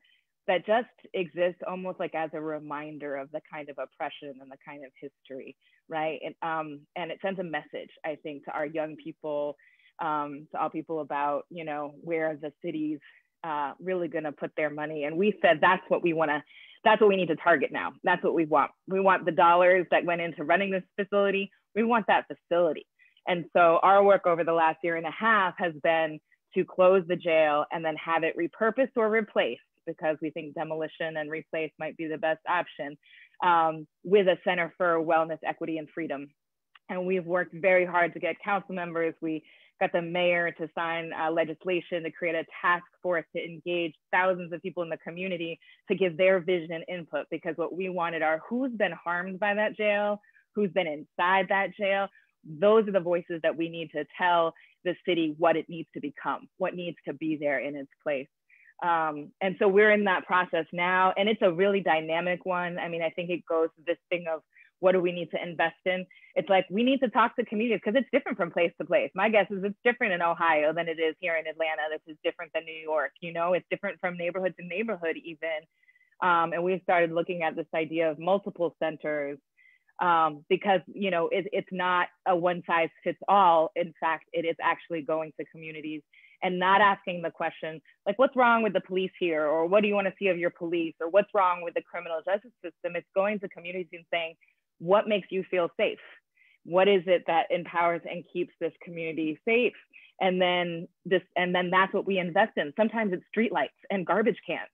that just exists almost like as a reminder of the kind of oppression and the kind of history, right? And, um, and it sends a message, I think, to our young people, um, to all people about, you know, where the city's uh, really going to put their money. And we said that's what we want to, that's what we need to target now. That's what we want. We want the dollars that went into running this facility. We want that facility. And so our work over the last year and a half has been to close the jail and then have it repurposed or replaced because we think demolition and replace might be the best option um, with a Center for Wellness, Equity, and Freedom. And we've worked very hard to get council members. We got the mayor to sign uh, legislation to create a task force to engage thousands of people in the community to give their vision and input because what we wanted are who's been harmed by that jail, who's been inside that jail. Those are the voices that we need to tell the city what it needs to become, what needs to be there in its place. Um, and so we're in that process now, and it's a really dynamic one. I mean, I think it goes this thing of what do we need to invest in? It's like we need to talk to communities because it's different from place to place. My guess is it's different in Ohio than it is here in Atlanta. This is different than New York. You know, it's different from neighborhood to neighborhood, even. Um, and we've started looking at this idea of multiple centers um, because you know it, it's not a one size fits all. In fact, it is actually going to communities and not asking the question like what's wrong with the police here or what do you want to see of your police or what's wrong with the criminal justice system it's going to communities and saying what makes you feel safe? What is it that empowers and keeps this community safe? And then this and then that's what we invest in. Sometimes it's streetlights and garbage cans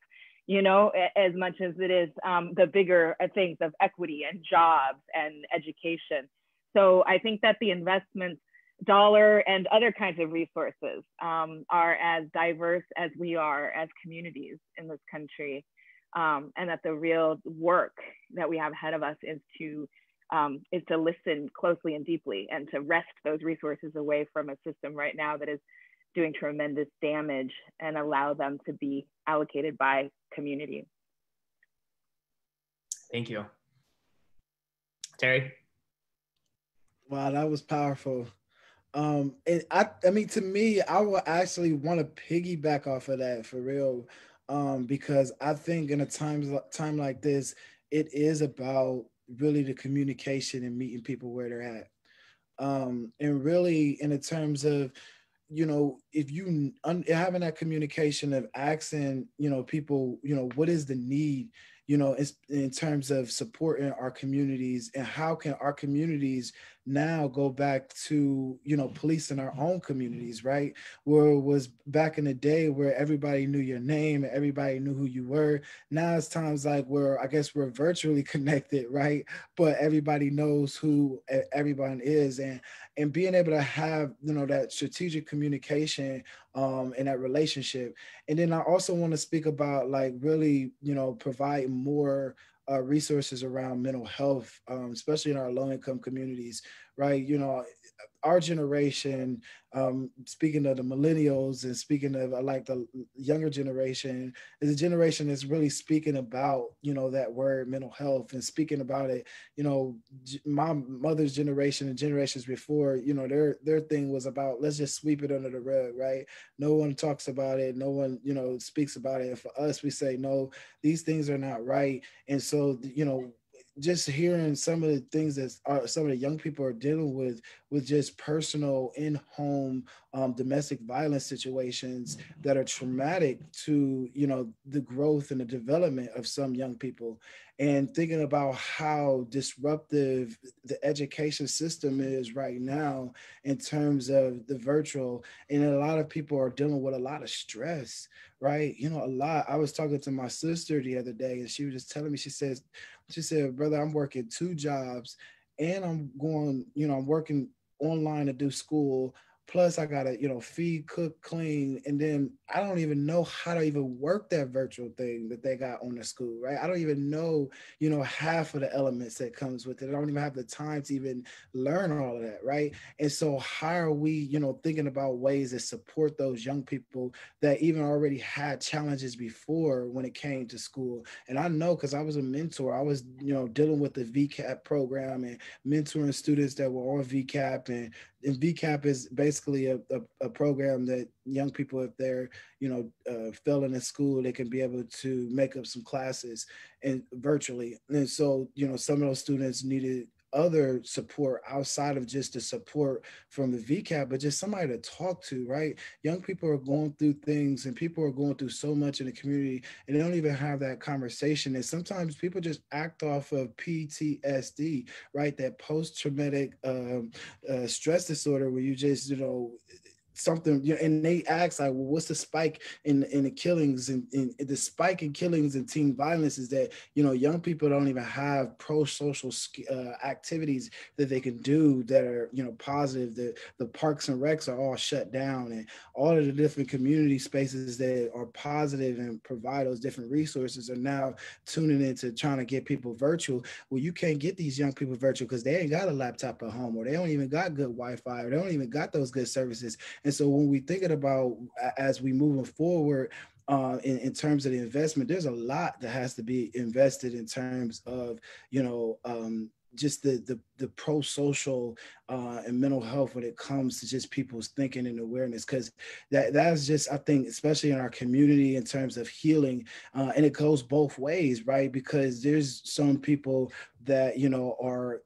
you know as much as it is um, the bigger uh, things of equity and jobs and education. So i think that the investments dollar and other kinds of resources um, are as diverse as we are as communities in this country. Um, and that the real work that we have ahead of us is to um, is to listen closely and deeply and to wrest those resources away from a system right now that is doing tremendous damage and allow them to be allocated by community. Thank you. Terry? Wow, that was powerful. Um, and I, I mean, to me, I will actually want to piggyback off of that for real, um, because I think in a time time like this, it is about really the communication and meeting people where they're at, um, and really in the terms of, you know, if you un, having that communication of asking, you know, people, you know, what is the need, you know, in terms of supporting our communities and how can our communities now go back to you know policing our own communities right? Where it was back in the day where everybody knew your name and everybody knew who you were. Now it's times like where i guess we're virtually connected right? But everybody knows who everyone is. And and being able to have you know that strategic communication um in that relationship. And then i also want to speak about like really you know provide more uh, resources around mental health, um, especially in our low income communities, right? You know, our generation, um, speaking of the millennials and speaking of like the younger generation, is a generation that's really speaking about, you know, that word mental health and speaking about it. You know, my mother's generation and generations before, you know, their their thing was about let's just sweep it under the rug, right? No one talks about it, no one, you know, speaks about it. And for us, we say no, these things are not right. And so, you know, just hearing some of the things that are, some of the young people are dealing with with just personal in-home um, domestic violence situations that are traumatic to you know the growth and the development of some young people. And thinking about how disruptive the education system is right now in terms of the virtual and a lot of people are dealing with a lot of stress right? You know a lot i was talking to my sister the other day and she was just telling me she says she said, brother, I'm working two jobs and I'm going, you know, I'm working online to do school Plus, I gotta, you know, feed, cook, clean, and then I don't even know how to even work that virtual thing that they got on the school, right? I don't even know, you know, half of the elements that comes with it. I don't even have the time to even learn all of that, right? And so, how are we, you know, thinking about ways to support those young people that even already had challenges before when it came to school? And I know because I was a mentor, I was, you know, dealing with the VCAP program and mentoring students that were on VCAP and and VCAP is basically a, a, a, program that young people, if they're, you know, uh, failing at school, they can be able to make up some classes and virtually. And so, you know, some of those students needed other support outside of just the support from the VCAP, but just somebody to talk to, right? Young people are going through things and people are going through so much in the community and they don't even have that conversation. And sometimes people just act off of PTSD, right? That post traumatic um, uh, stress disorder where you just, you know, something you know, and they ask like well what's the spike in in the killings? And, the spike in killings and teen violence is that you know young people don't even have pro-social uh, activities that they can do that are you know positive the the parks and recs are all shut down and all of the different community spaces that are positive and provide those different resources are now tuning into trying to get people virtual. Well you can't get these young people virtual because they ain't got a laptop at home or they don't even got good wi-fi or they don't even got those good services and so when we thinking about as we moving forward, uh, in, in, terms of the investment, there's a lot that has to be invested in terms of, you know, um, just the the, the pro social uh, and mental health when it comes to just people's thinking and awareness. Because that that's just I think especially in our community in terms of healing uh, and it goes both ways right? Because there's some people that you know are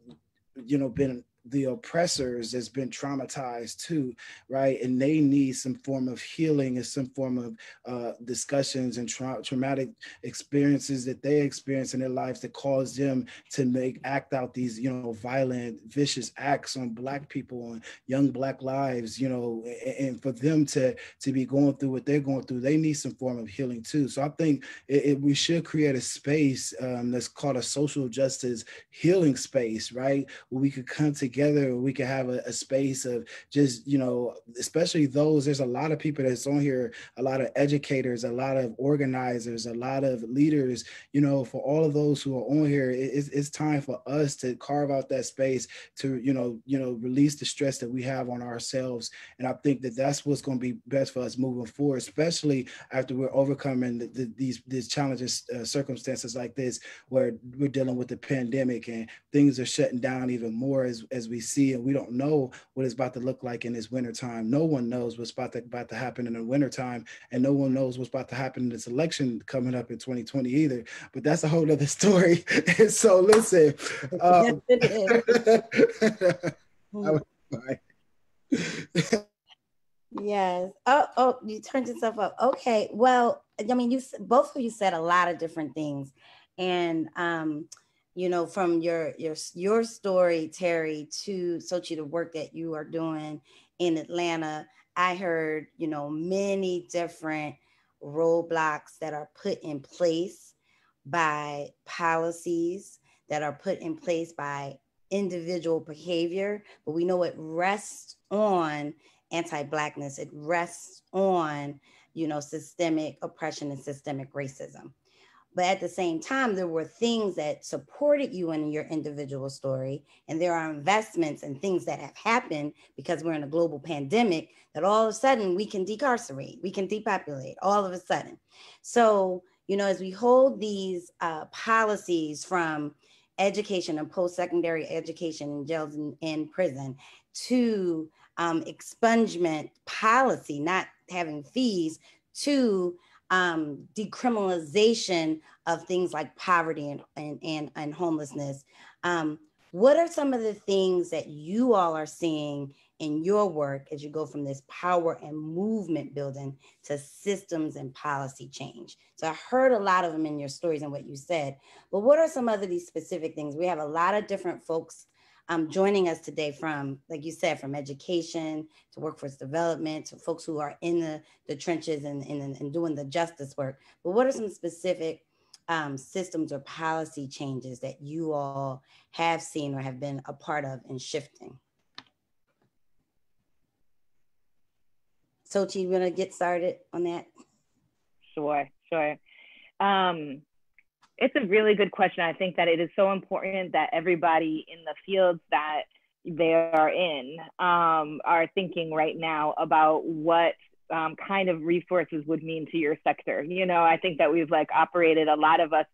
you know been the oppressors has been traumatized too, right? And they need some form of healing and some form of uh, discussions and tra- traumatic experiences that they experience in their lives that cause them to make act out these, you know, violent, vicious acts on Black people, on young Black lives, you know, and, and for them to to be going through what they're going through, they need some form of healing too. So I think it, it, we should create a space um, that's called a social justice healing space, right? Where we could come together together we can have a, a, space of just you know especially those there's a lot of people that's on here a lot of educators a lot of organizers a lot of leaders you know for all of those who are on here it, it's, it's time for us to carve out that space to you know you know release the stress that we have on ourselves. And i think that that's what's going to be best for us moving forward especially after we're overcoming the, the, these these challenges uh, circumstances like this where we're dealing with the pandemic and things are shutting down even more as, as we see and we don't know what it's about to look like in this wintertime. No one knows what's about to, about to happen in the wintertime, and no one knows what's about to happen in this election coming up in 2020 either. But that's a whole other story. and so listen. Um, yes. Oh, oh, you turned yourself up. Okay. Well, I mean, you both of you said a lot of different things, and um, you know, from your your your story, Terry, to Xochitl, the work that you are doing in Atlanta, I heard, you know, many different roadblocks that are put in place by policies that are put in place by individual behavior, but we know it rests on anti-blackness. It rests on, you know, systemic oppression and systemic racism. But at the same time, there were things that supported you in your individual story. And there are investments and things that have happened because we're in a global pandemic that all of a sudden we can decarcerate, we can depopulate all of a sudden. So, you know, as we hold these uh, policies from education and post secondary education in jails and in prison to um, expungement policy, not having fees, to um, decriminalization of things like poverty and, and, and, and homelessness. Um, what are some of the things that you all are seeing in your work as you go from this power and movement building to systems and policy change? So I heard a lot of them in your stories and what you said, but what are some of these specific things? We have a lot of different folks um, joining us today from, like you said, from education to workforce development to folks who are in the, the trenches and, and, and doing the justice work. But what are some specific um, systems or policy changes that you all have seen or have been a part of in shifting? Xochitl, you want to get started on that? Sure, sure. Um, it's a really good question. I think that it is so important that everybody in the fields that they are in um, are thinking right now about what um, kind of resources would mean to your sector. You know, I think that we've like operated a lot of us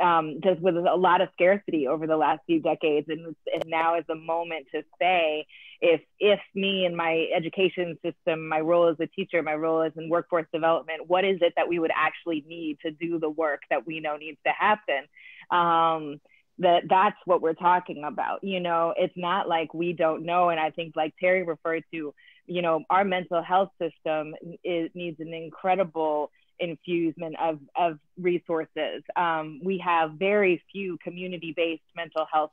um, just with a lot of scarcity over the last few decades, and, and now is the moment to say if if me and my education system, my role as a teacher, my role as in workforce development, what is it that we would actually need to do the work that we know needs to happen? Um, that that's what we're talking about. You know, it's not like we don't know, and I think like Terry referred to, you know, our mental health system is, needs an incredible infusement of, of resources. Um, we have very few community-based mental health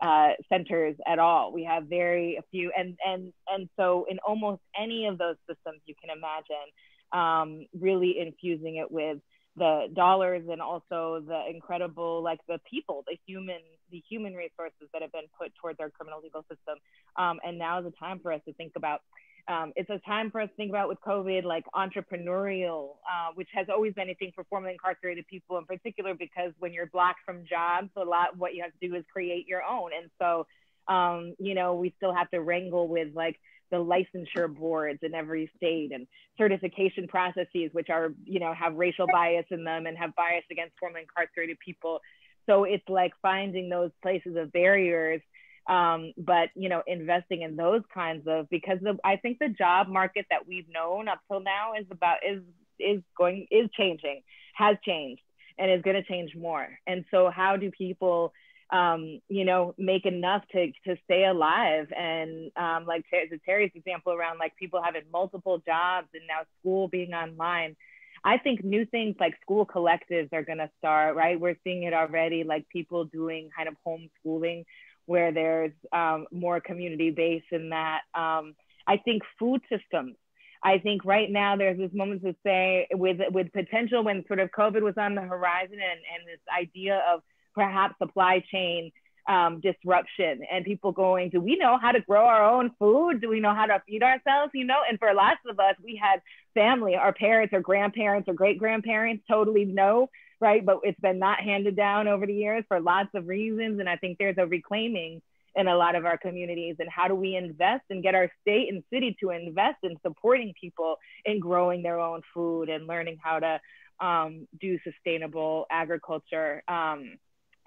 uh, centers at all. We have very few, and and and so in almost any of those systems, you can imagine um, really infusing it with the dollars and also the incredible like the people the human the human resources that have been put towards our criminal legal system um, and now is the time for us to think about um, it's a time for us to think about with COVID, like entrepreneurial, uh, which has always been a thing for formerly incarcerated people in particular, because when you're blocked from jobs, a lot what you have to do is create your own. And so, um, you know, we still have to wrangle with like the licensure boards in every state and certification processes, which are, you know, have racial bias in them and have bias against formerly incarcerated people. So it's like finding those places of barriers um, but you know investing in those kinds of because the, i think the job market that we've known up till now is about is is going is changing has changed and is going to change more. And so how do people um, you know make enough to to stay alive? And um, like terry's example around like people having multiple jobs and now school being online I think new things like school collectives are going to start, right? We're seeing it already, like people doing kind of homeschooling where there's um, more community base in that. Um, I think food systems. I think right now there's this moment to say with with potential when sort of COVID was on the horizon and, and this idea of perhaps supply chain um, disruption and people going, do we know how to grow our own food? Do we know how to feed ourselves? You know, and for lots of us, we had family, our parents or grandparents or great grandparents totally know right? But it's been not handed down over the years for lots of reasons. And I think there's a reclaiming in a lot of our communities. And how do we invest and get our state and city to invest in supporting people in growing their own food and learning how to um, do sustainable agriculture? Um,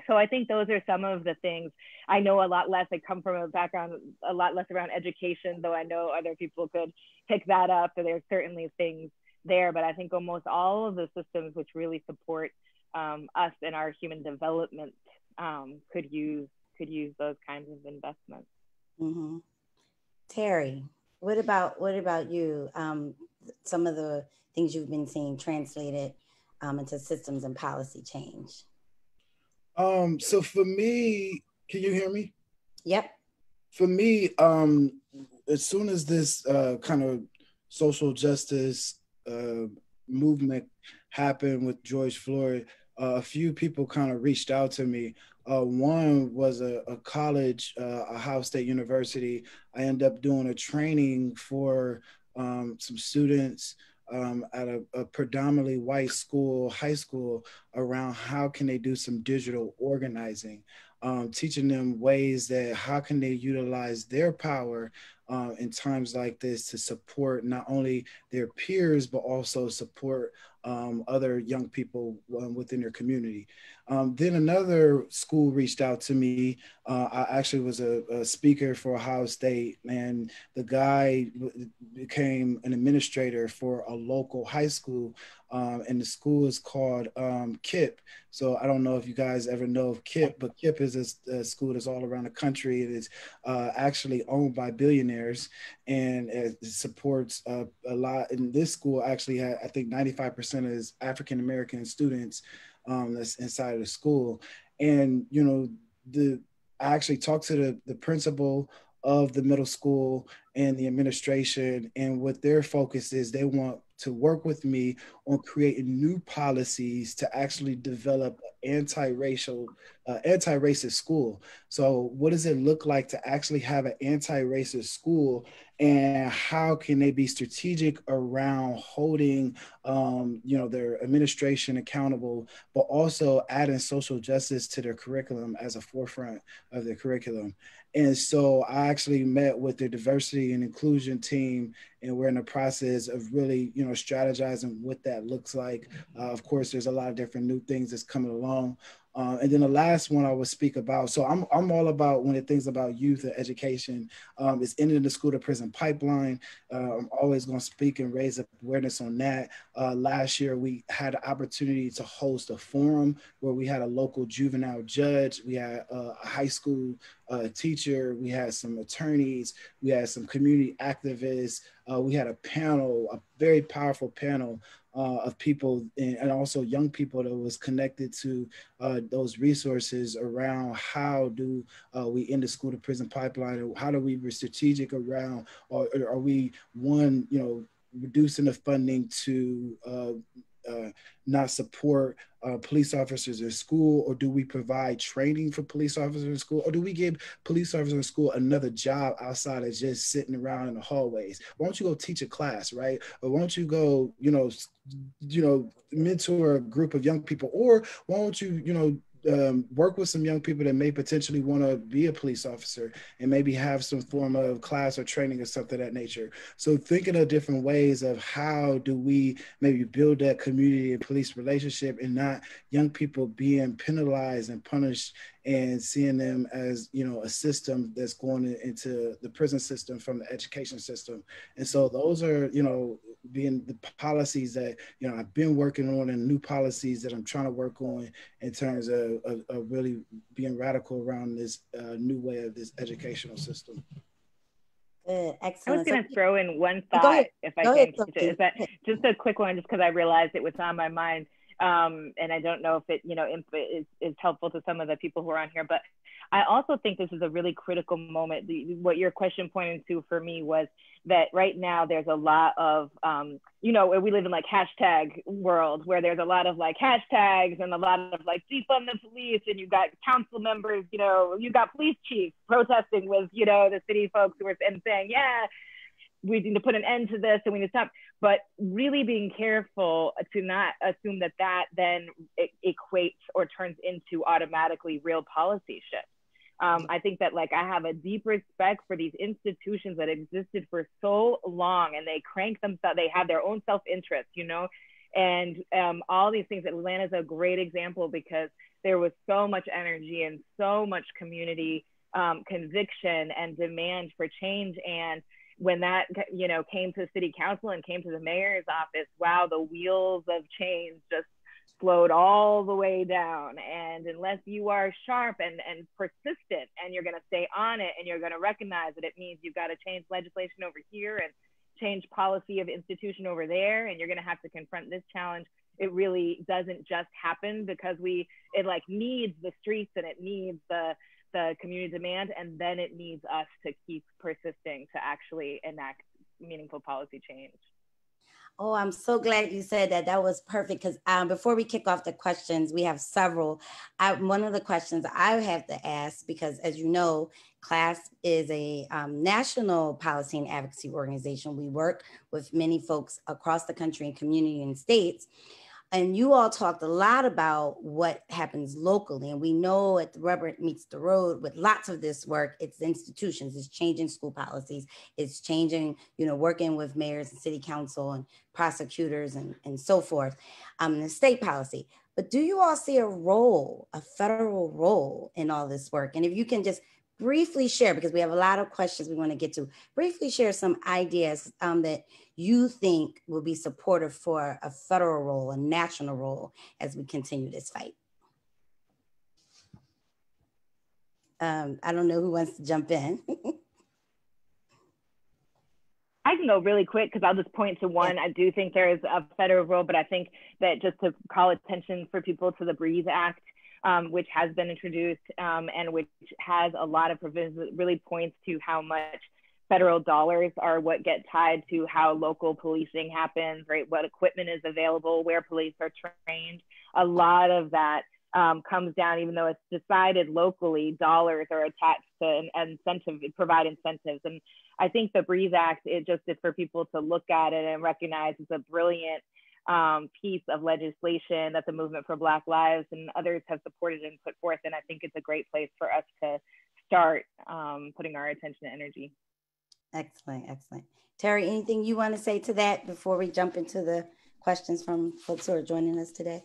so I think those are some of the things. I know a lot less. I come from a background a lot less around education, though I know other people could pick that up. So there's certainly things there, but I think almost all of the systems which really support um, us and our human development um, could use could use those kinds of investments. Mm-hmm. Terry, what about what about you? Um, some of the things you've been seeing translated um, into systems and policy change. Um, so for me, can you hear me? Yep. For me, um, as soon as this uh, kind of social justice uh, movement happened with George Floyd, uh, a few people kind of reached out to me. Uh, one was a, a college, uh, Ohio State University. I ended up doing a training for um, some students um, at a, a, predominantly white school, high school, around how can they do some digital organizing, um, teaching them ways that how can they utilize their power uh, in times like this to support not only their peers but also support um, other young people um, within their community. Um, then another school reached out to me. Uh, I actually was a, a, speaker for Ohio State, and the guy became an administrator for a local high school, um, and the school is called um, KIPP. So I don't know if you guys ever know of KIPP, but KIPP is a, a school that's all around the country. It is uh, actually owned by billionaires, and it supports uh, a lot. And this school actually had, I think, 95% is African American students um, that's inside of the school. And, you know, the I actually talked to the, the principal of the middle school and the administration and what their focus is they want to work with me on creating new policies to actually develop an anti-racial uh, anti-racist school. So what does it look like to actually have an anti-racist school? And how can they be strategic around holding um, you know their administration accountable but also adding social justice to their curriculum as a forefront of their curriculum and so I actually met with the diversity and inclusion team, and we're in the process of really, you know, strategizing what that looks like. Uh, of course, there's a lot of different new things that's coming along. Uh, and then the last one I will speak about. So I'm, I'm all about when it things about youth and education. Um, it's ending the school to prison pipeline. Uh, I'm always going to speak and raise awareness on that. Uh, last year we had an opportunity to host a forum where we had a local juvenile judge, we had a high school uh, teacher, we had some attorneys, we had some community activists, uh, we had a panel, a very powerful panel uh, of people and, also young people that was connected to uh, those resources around how do uh, we end the school to prison pipeline or how do we be strategic around or, or are we one you know reducing the funding to uh, not support uh, police officers in school, or do we provide training for police officers in school, or do we give police officers in school another job outside of just sitting around in the hallways? Why don't you go teach a class, right? Or why don't you go, you know, you know, mentor a group of young people, or why don't you, you know, um, work with some young people that may potentially want to be a police officer and maybe have some form of class or training or something of that nature. So thinking of different ways of how do we maybe build that community and police relationship and not young people being penalized and punished and seeing them as you know a system that's going into the prison system from the education system and so those are you know being the policies that you know i've been working on and new policies that i'm trying to work on in terms of, of, of really being radical around this uh, new way of this educational system Good, excellent. I was going to throw in one thought, if I can. Is that just a quick one, just because I realized it was on my mind um, and I don't know if it, you know, is, is helpful to some of the people who are on here, but I also think this is a really critical moment. The, what your question pointed to for me was that right now there's a lot of, um, you know, we live in like hashtag world where there's a lot of like hashtags and a lot of like defund the police and you got council members, you know, you got police chiefs protesting with, you know, the city folks who are and saying, yeah, we need to put an end to this and we need to stop but really being careful to not assume that that then equates or turns into automatically real policy shifts um, I think that like I have a deep respect for these institutions that existed for so long and they crank themselves, they have their own self-interest, you know, and um, all these things. Atlanta is a great example because there was so much energy and so much community um, conviction and demand for change. And when that you know came to city council and came to the mayor's office wow the wheels of change just slowed all the way down. And unless you are sharp and, and persistent and you're going to stay on it and you're going to recognize that it means you've got to change legislation over here and change policy of institution over there and you're going to have to confront this challenge. It really doesn't just happen because we it like needs the streets and it needs the the community demand, and then it needs us to keep persisting to actually enact meaningful policy change. Oh, I'm so glad you said that. That was perfect. Because um, before we kick off the questions, we have several. I, one of the questions I have to ask, because as you know, CLASP is a um, national policy and advocacy organization. We work with many folks across the country and community and states. And you all talked a lot about what happens locally. And we know at the rubber meets the road with lots of this work, it's institutions, it's changing school policies, it's changing, you know, working with mayors and city council and prosecutors and, and so forth, um, the state policy. But do you all see a role, a federal role in all this work? And if you can just briefly share, because we have a lot of questions we want to get to, briefly share some ideas um, that you think will be supportive for a federal role, a national role as we continue this fight? Um, I don't know who wants to jump in. I can go really quick because I'll just point to one. I do think there is a federal role, but I think that just to call attention for people to the Breathe Act, um, which has been introduced um, and which has a lot of provisions, really points to how much federal dollars are what get tied to how local policing happens, right? What equipment is available, where police are trained. A lot of that um, comes down, even though it's decided locally, dollars are attached to an incentive, provide incentives. And I think the Breathe Act, it just is for people to look at it and recognize it's a brilliant um, piece of legislation that the Movement for Black Lives and others have supported and put forth. And I think it's a great place for us to start um, putting our attention and energy. Excellent, excellent. Terry, anything you want to say to that before we jump into the questions from folks who are joining us today?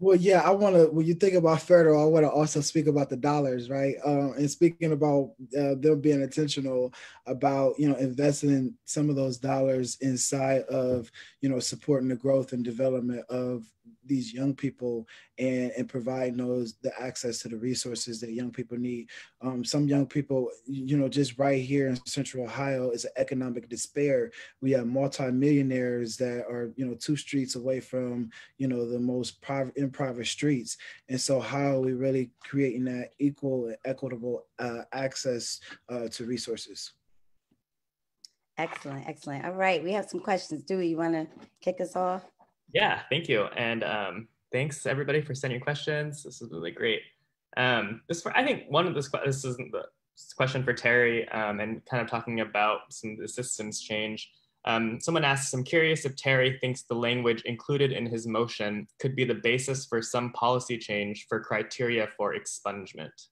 Well, yeah, I want to. When you think about federal, I want to also speak about the dollars, right? Uh, and speaking about uh, them being intentional about you know investing in some of those dollars inside of you know supporting the growth and development of these young people and and providing those the access to the resources that young people need. Um, some young people, you know, just right here in Central Ohio is an economic despair. We have multimillionaires that are you know two streets away from you know the most private impoverished streets, and so how are we really creating that equal and equitable uh, access uh, to resources? Excellent, excellent. All right, we have some questions. Dewey, you want to kick us off? Yeah, thank you. And um, thanks everybody for sending questions. This is really great. Um, this, I think one of this, this isn't the question for Terry um, and kind of talking about some of the systems change. Um, someone asks, I'm curious if Terry thinks the language included in his motion could be the basis for some policy change for criteria for expungement.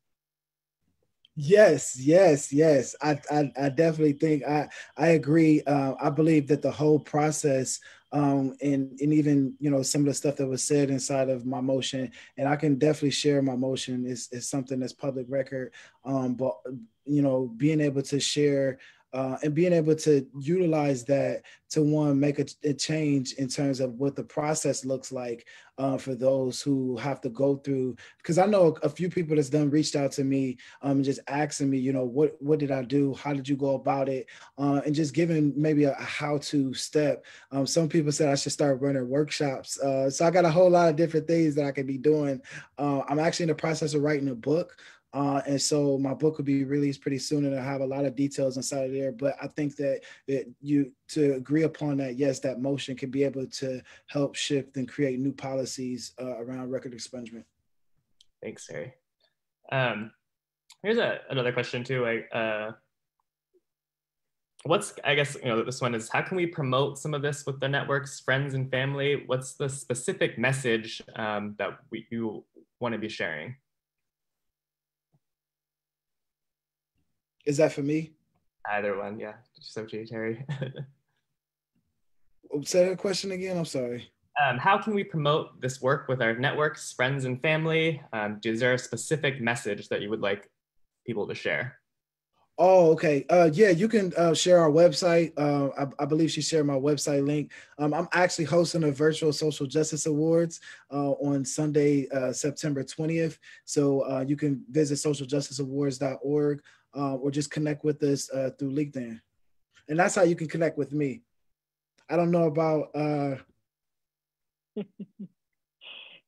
Yes, yes, yes. I, I, I definitely think I, I agree. Uh, I believe that the whole process um, and and even you know some of the stuff that was said inside of my motion, and I can definitely share my motion is is something that's public record. Um, but you know, being able to share uh, and being able to utilize that to one make a, a, change in terms of what the process looks like uh, for those who have to go through because i know a few people that's done reached out to me um, just asking me you know what what did i do? How did you go about it? Uh, and just giving maybe a, a how-to step. Um, some people said i should start running workshops uh, so i got a whole lot of different things that i could be doing. Uh, i'm actually in the process of writing a book uh, and so my book will be released pretty soon, and I have a lot of details inside of there. But I think that, that you to agree upon that, yes, that motion can be able to help shift and create new policies uh, around record expungement. Thanks, Harry. Um, here's a, another question too. I, uh, what's I guess you know this one is how can we promote some of this with the networks, friends, and family? What's the specific message um, that we you want to be sharing? Is that for me? Either one, yeah. So Terry. Oh, say that question again. I'm sorry. Um, how can we promote this work with our networks, friends, and family? Um, is there a specific message that you would like people to share? Oh, okay. Uh, yeah, you can uh, share our website. Uh, I, I, believe she shared my website link. Um, I'm actually hosting a virtual social justice awards uh, on Sunday, uh, September 20th. So uh, you can visit socialjusticeawards.org uh, or just connect with us uh, through LinkedIn. And that's how you can connect with me. I don't know about. Uh...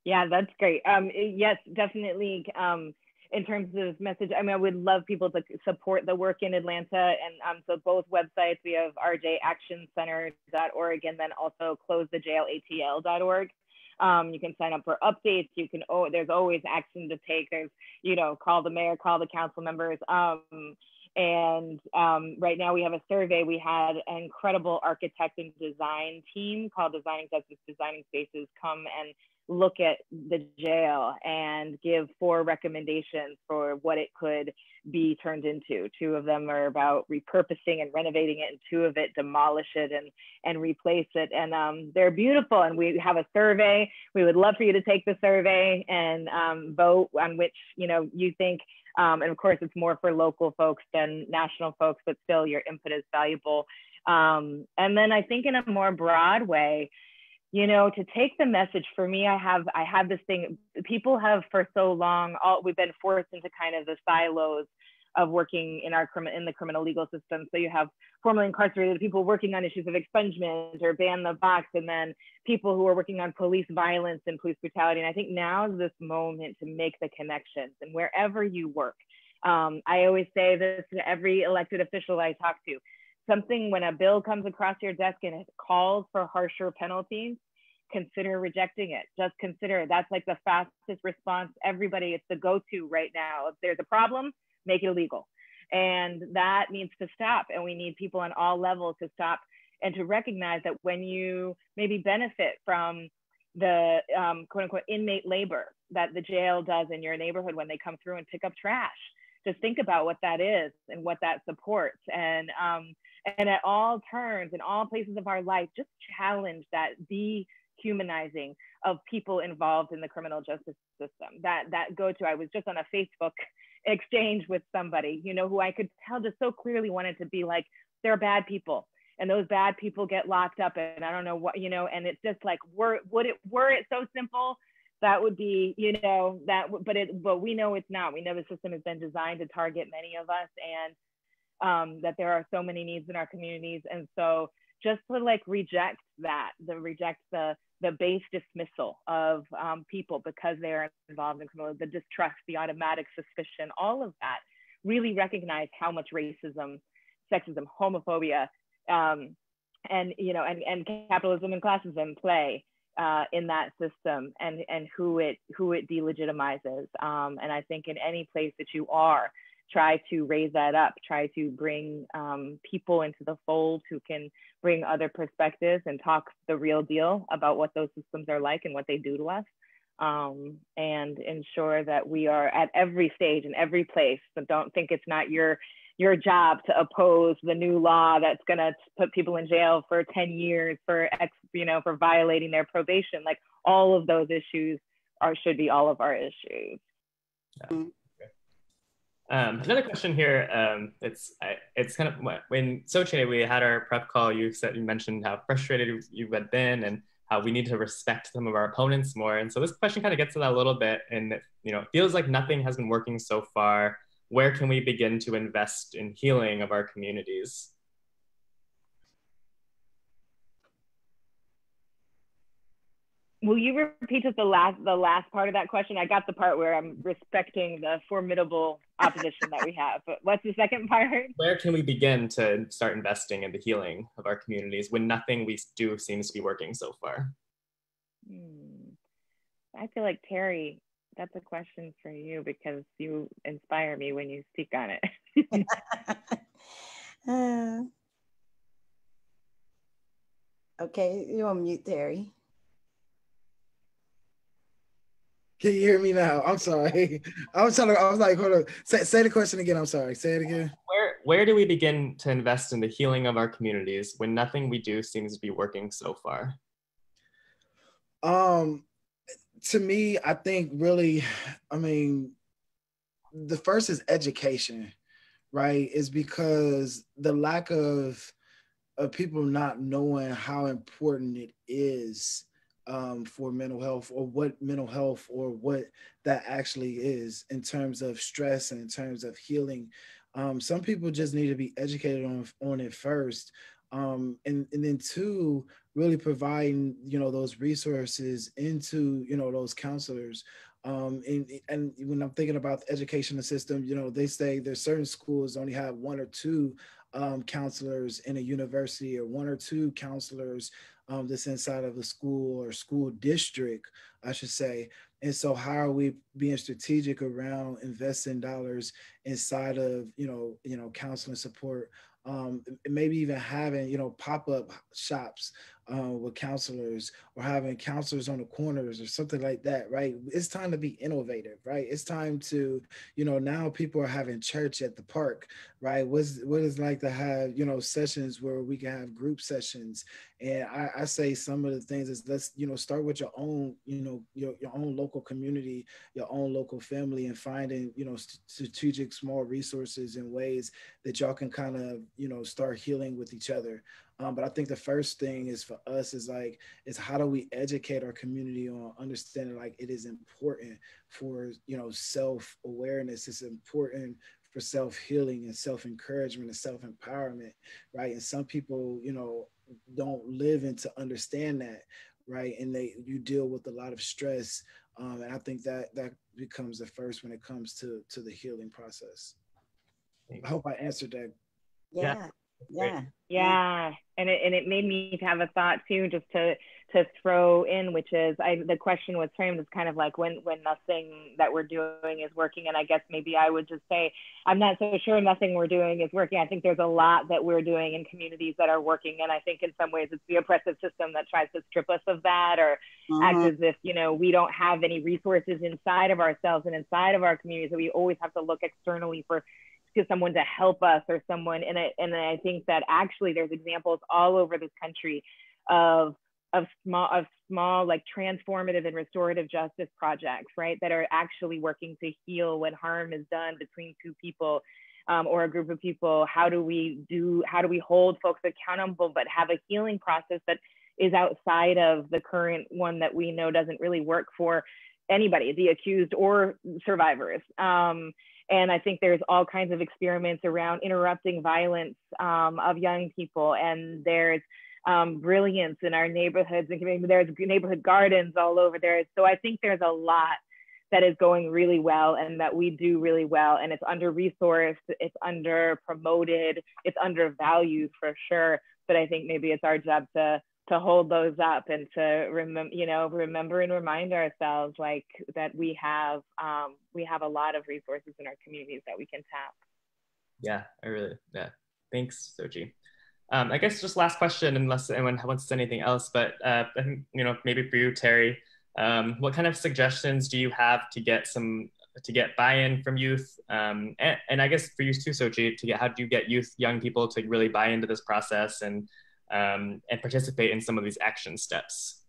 yeah, that's great. Um, yes, definitely. Um, in terms of message, I mean, I would love people to support the work in Atlanta. And um, so both websites, we have rjactioncenter.org and then also closetheJailATL.org. Um, you can sign up for updates. You can, oh, there's always action to take. There's, you know, call the mayor, call the council members. Um, and um, right now we have a survey. We had an incredible architect and design team called Designing Justice Designing Spaces come and look at the jail and give four recommendations for what it could be turned into. Two of them are about repurposing and renovating it, and two of it demolish it and and replace it. And um, they're beautiful. And we have a survey. We would love for you to take the survey and um, vote on which you know you think. Um, and of course, it's more for local folks than national folks, but still, your input is valuable. Um, and then I think in a more broad way, you know to take the message for me i have i have this thing people have for so long all we've been forced into kind of the silos of working in our in the criminal legal system so you have formerly incarcerated people working on issues of expungement or ban the box and then people who are working on police violence and police brutality and i think now is this moment to make the connections and wherever you work Um, I always say this to every elected official I talk to. Something when a bill comes across your desk and it calls for harsher penalties, consider rejecting it. Just consider it. That's like the fastest response. Everybody, it's the go-to right now. If there's a problem, make it illegal. And that needs to stop. And we need people on all levels to stop and to recognize that when you maybe benefit from the um, quote unquote inmate labor that the jail does in your neighborhood when they come through and pick up trash. Just think about what that is and what that supports. And um, and at all turns in all places of our life, just challenge that dehumanizing of people involved in the criminal justice system. That that go to. I was just on a Facebook exchange with somebody, you know, who I could tell just so clearly wanted to be like, they're bad people and those bad people get locked up and I don't know what, you know, and it's just like, were, would it, were it so simple, that would be, you know, that, but it, but we know it's not. We know the system has been designed to target many of us and um, that there are so many needs in our communities. And so just to like reject that, the reject the, the base dismissal of um, people because they are involved in criminal, the distrust, the automatic suspicion, all of that, really recognize how much racism, sexism, homophobia, um, and you know, and, and capitalism and classism play uh, in that system, and and who it who it delegitimizes. Um, and I think in any place that you are, try to raise that up. Try to bring um, people into the fold who can bring other perspectives and talk the real deal about what those systems are like and what they do to us. Um, and ensure that we are at every stage and every place. So don't think it's not your your job to oppose the new law that's going to put people in jail for 10 years for ex, you know for violating their probation like all of those issues are should be all of our issues yeah. Um, another question here. Um, it's it's kind of when Xochitl we had our prep call. You said you mentioned how frustrated you had been and how we need to respect some of our opponents more. And so this question kind of gets to that a little bit. And it, you know, it feels like nothing has been working so far where can we begin to invest in healing of our communities? Will you repeat just the last the last part of that question? I got the part where I'm respecting the formidable opposition that we have. But what's the second part? Where can we begin to start investing in the healing of our communities when nothing we do seems to be working so far? Hmm. I feel like Terry that's a question for you because you inspire me when you speak on it. uh, okay, you're on mute, Terry. Can you hear me now? I'm sorry. I was trying to, I was like, hold on. Say, say the question again. I'm sorry. Say it again. Where where do we begin to invest in the healing of our communities when nothing we do seems to be working so far? Um, to me, I think really, I mean, the first is education, right? Is because the lack of of people not knowing how important it is um, for mental health or what mental health or what that actually is in terms of stress and in terms of healing. Um, some people just need to be educated on on it first, um, and and then two, really providing you know those resources into you know those counselors um, and, and when i'm thinking about the educational system you know they say there's certain schools only have one or two um, counselors in a university or one or two counselors um, that's inside of a school or school district i should say. And so how are we being strategic around investing dollars inside of you know you know counseling support um, maybe even having you know pop-up shops uh, with counselors or having counselors on the corners or something like that right? It's time to be innovative right? It's time to you know now people are having church at the park right? What's what is like to have you know sessions where we can have group sessions? And I, I say some of the things is let's you know start with your own you know your, your own local community your own local family and finding you know strategic small resources and ways that y'all can kind of you know start healing with each other um, but I think the first thing is for us is like is how do we educate our community on understanding like it is important for you know self awareness. It's important for self healing and self encouragement and self empowerment, right? And some people, you know, don't live into understand that right and they you deal with a lot of stress Um, and I think that that becomes the first when it comes to to the healing process. I hope I answered that. Yeah. Yeah. Yeah. And it, and it made me have a thought too, just to to throw in, which is I the question was framed as kind of like when when nothing that we're doing is working. And I guess maybe I would just say I'm not so sure nothing we're doing is working. I think there's a lot that we're doing in communities that are working. And I think in some ways it's the oppressive system that tries to strip us of that or mm-hmm. act as if, you know, we don't have any resources inside of ourselves and inside of our communities that we always have to look externally for to someone to help us or someone and I, and I think that actually there's examples all over this country of of small of small like transformative and restorative justice projects right that are actually working to heal when harm is done between two people um, or a group of people. How do we do how do we hold folks accountable but have a healing process that is outside of the current one that we know doesn't really work for anybody the accused or survivors? Um, and i think there's all kinds of experiments around interrupting violence um, of young people and there's um, brilliance in our neighborhoods and community. There's neighborhood gardens all over there. So I think there's a lot that is going really well and that we do really well. And it's under resourced, it's under promoted, it's undervalued for sure. But I think maybe it's our job to to hold those up and to remember, you know, remember and remind ourselves like that we have um, we have a lot of resources in our communities that we can tap. Yeah, I really yeah. Thanks, Xochitl. Um, I guess just last question, unless anyone wants to say anything else, but uh, you know, maybe for you, Terry, um, what kind of suggestions do you have to get some, to get buy-in from youth? Um, and, and, I guess for you too, Xochitl, to get, how do you get youth, young people to really buy into this process and, um, and participate in some of these action steps?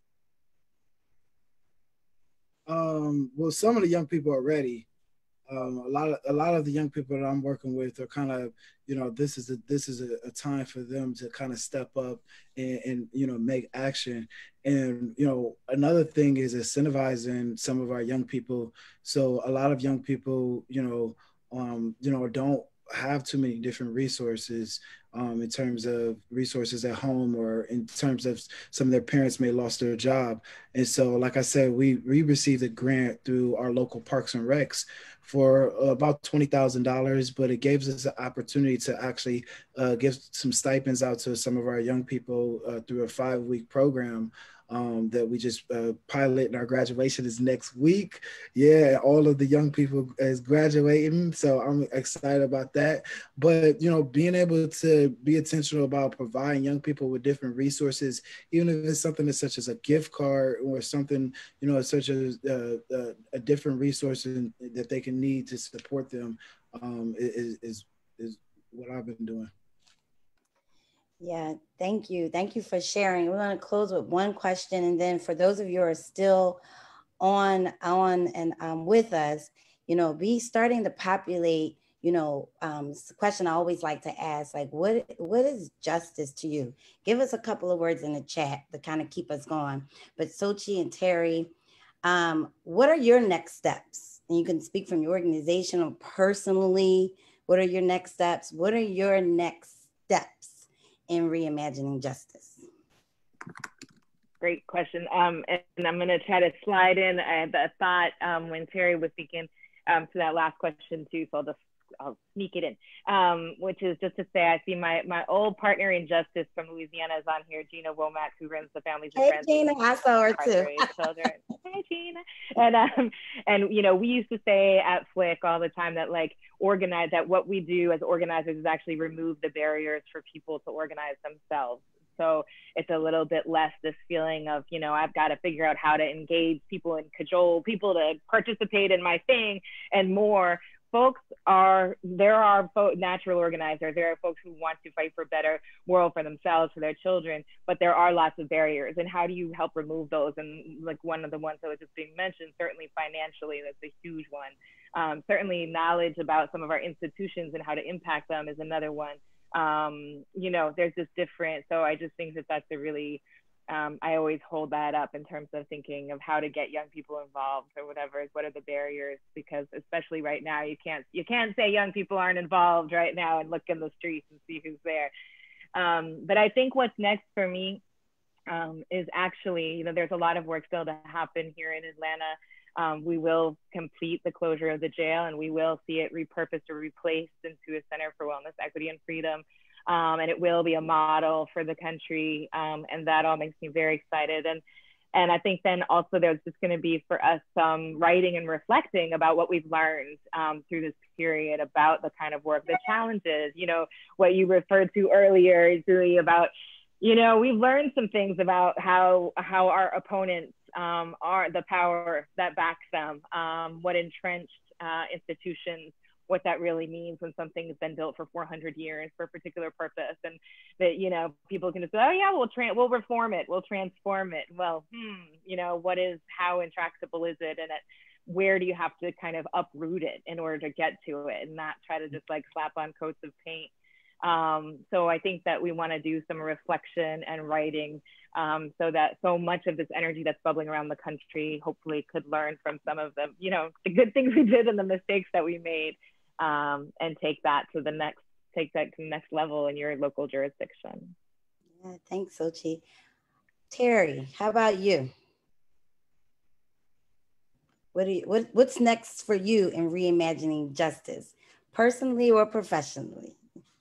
Um, well, some of the young people are ready. Um, a lot of a lot of the young people that I'm working with are kind of you know this is a this is a, a time for them to kind of step up and, and, you know make action. And you know another thing is incentivizing some of our young people. So a lot of young people you know um, you know don't have too many different resources um, in terms of resources at home or in terms of some of their parents may lost their job. And so, like I said, we, we received a grant through our local parks and recs for about $20,000, but it gives us an opportunity to actually uh, give some stipends out to some of our young people uh, through a five week program um, that we just uh, pilot and our graduation is next week. Yeah, all of the young people is graduating, so I'm excited about that. But you know, being able to be intentional about providing young people with different resources, even if it's something as such as a gift card or something, you know, such as uh, uh, a different resource that they can need to support them, um, is is is what I've been doing. Yeah, thank you. Thank you for sharing. We're going to close with one question. And then for those of you who are still on, on and um, with us, you know, be starting to populate, you know, um, question I always like to ask, like, what, what is justice to you? Give us a couple of words in the chat to kind of keep us going. But Xochitl and Terry, um, what are your next steps? And you can speak from your organization or personally. What are your next steps? What are your next steps? In reimagining justice? Great question. Um, and I'm going to try to slide in a, a thought um, when Terry was speaking um, to that last question too. So I'll just I'll sneak it in, um, which is just to say I see my my old partner in justice from Louisiana is on here, Gina Womack, who runs the Families hey, Friends. Gina, I saw her too. children. hey, Gina. And um, and you know, we used to say at FFLIC all the time that like organize that what we do as organizers is actually remove the barriers for people to organize themselves. So it's a little bit less this feeling of, you know, I've got to figure out how to engage people and cajole people to participate in my thing and more folks are there are natural organizers. There are folks who want to fight for a better world for themselves for their children but there are lots of barriers. And how do you help remove those? And like one of the ones that was just being mentioned certainly financially that's a huge one. Um, certainly knowledge about some of our institutions and how to impact them is another one. Um, you know there's just different so i just think that that's a really um, I always hold that up in terms of thinking of how to get young people involved or whatever. What are the barriers? Because especially right now, you can't you can't say young people aren't involved right now and look in the streets and see who's there. Um, but I think what's next for me um, is actually you know there's a lot of work still to happen here in Atlanta Um, we will complete the closure of the jail and we will see it repurposed or replaced into a center for wellness, equity, and freedom. Um, and it will be a model for the country. Um, and that all makes me very excited. And and I think then also there's just going to be for us some writing and reflecting about what we've learned um, through this period about the kind of work, the challenges, you know, what you referred to earlier, Zui, about, you know, we've learned some things about how how our opponents um, are the power that backs them, um, what entrenched uh, institutions what that really means when something has been built for 400 years for a particular purpose and that you know people can just say oh yeah we'll tra- we'll reform it we'll transform it. Well hmm you know what is how intractable is it and where do you have to kind of uproot it in order to get to it and not try to just like slap on coats of paint? Um, so I think that we want to do some reflection and writing um, so that so much of this energy that's bubbling around the country hopefully could learn from some of the, you know, the good things we did and the mistakes that we made um, and take that to the next take that to the next level in your local jurisdiction. Yeah, thanks, Xochitl. Terry, how about you? What do you what what's next for you in reimagining justice, personally or professionally?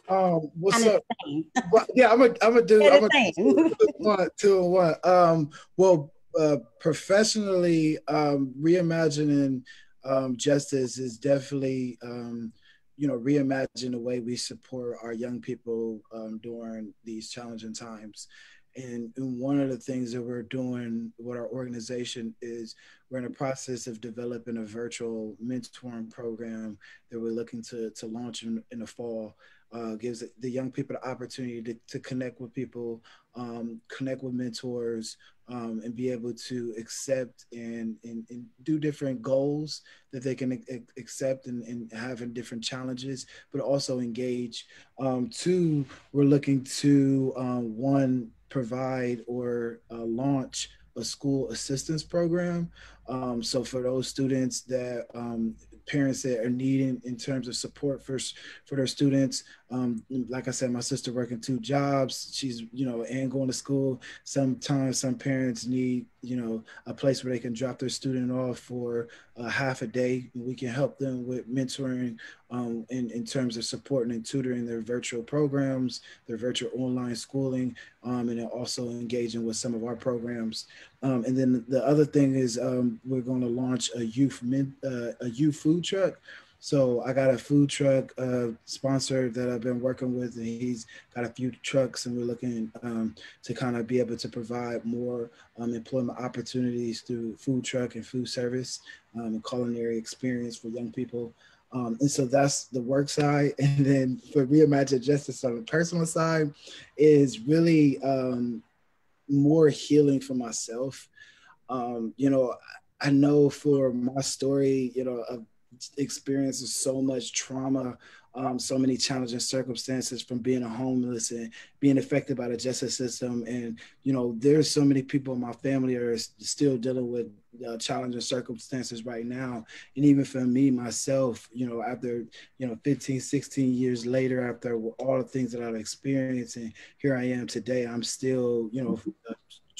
Um, what's up? well, yeah, I'm a I'm a do I'm a two, one, two and one. Um, well, uh, professionally, um, reimagining um, justice is definitely um, you know reimagine the way we support our young people um, during these challenging times. And, and, one of the things that we're doing with our organization is we're in the process of developing a virtual mentoring program that we're looking to, to launch in, in the fall uh, gives the young people the opportunity to, to connect with people, um, connect with mentors, um, and be able to accept and, and, and, do different goals that they can accept and, and having different challenges, but also engage. Um, two, we're looking to um, one, provide or uh, launch a school assistance program. Um, so for those students that um, parents that are needing in terms of support for for their students. Um, like I said, my sister working two jobs. She's you know and going to school. Sometimes some parents need you know a place where they can drop their student off for a half a day. We can help them with mentoring um, in in terms of supporting and tutoring their virtual programs, their virtual online schooling, um, and also engaging with some of our programs. Um, and then the other thing is um, we're going to launch a youth min, uh, a youth food truck. So I got a food truck uh, sponsor that I've been working with, and he's got a few trucks, and we're looking um, to kind of be able to provide more um, employment opportunities through food truck and food service um, and culinary experience for young people. Um, and so that's the work side. And then for Reimagine Justice on the personal side is really um, more healing for myself. Um, you know, I know for my story, you know, of experiences so much trauma, um, so many challenging circumstances from being a homeless and being affected by the justice system. And, you know, there's so many people in my family are still dealing with uh, challenging circumstances right now. And even for me, myself, you know, after, you know, 15, 16 years later, after all the things that I've experienced, and here I am today, I'm still, you know,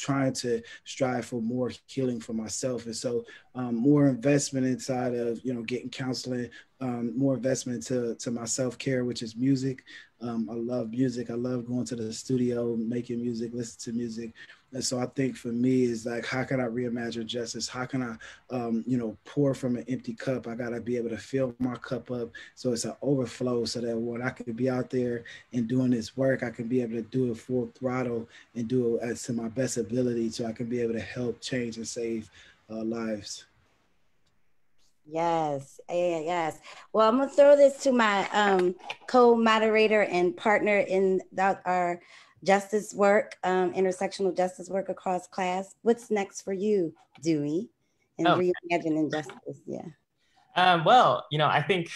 trying to strive for more healing for myself. And so um, more investment inside of, you know, getting counseling, um, more investment to, to my self-care, which is music. Um, I love music. I love going to the studio, making music, listen to music. And so I think for me is like, how can I reimagine justice? How can I, um, you know, pour from an empty cup? I gotta be able to fill my cup up so it's an overflow, so that when I can be out there and doing this work, I can be able to do it full throttle and do it as to my best ability, so I can be able to help change and save uh, lives. Yes, yes. Well, I'm gonna throw this to my um, co-moderator and partner in the, our justice work, um, intersectional justice work across CLASP. What's next for you, Dewey, and oh. reimagining justice? Yeah. Um, well, you know, I think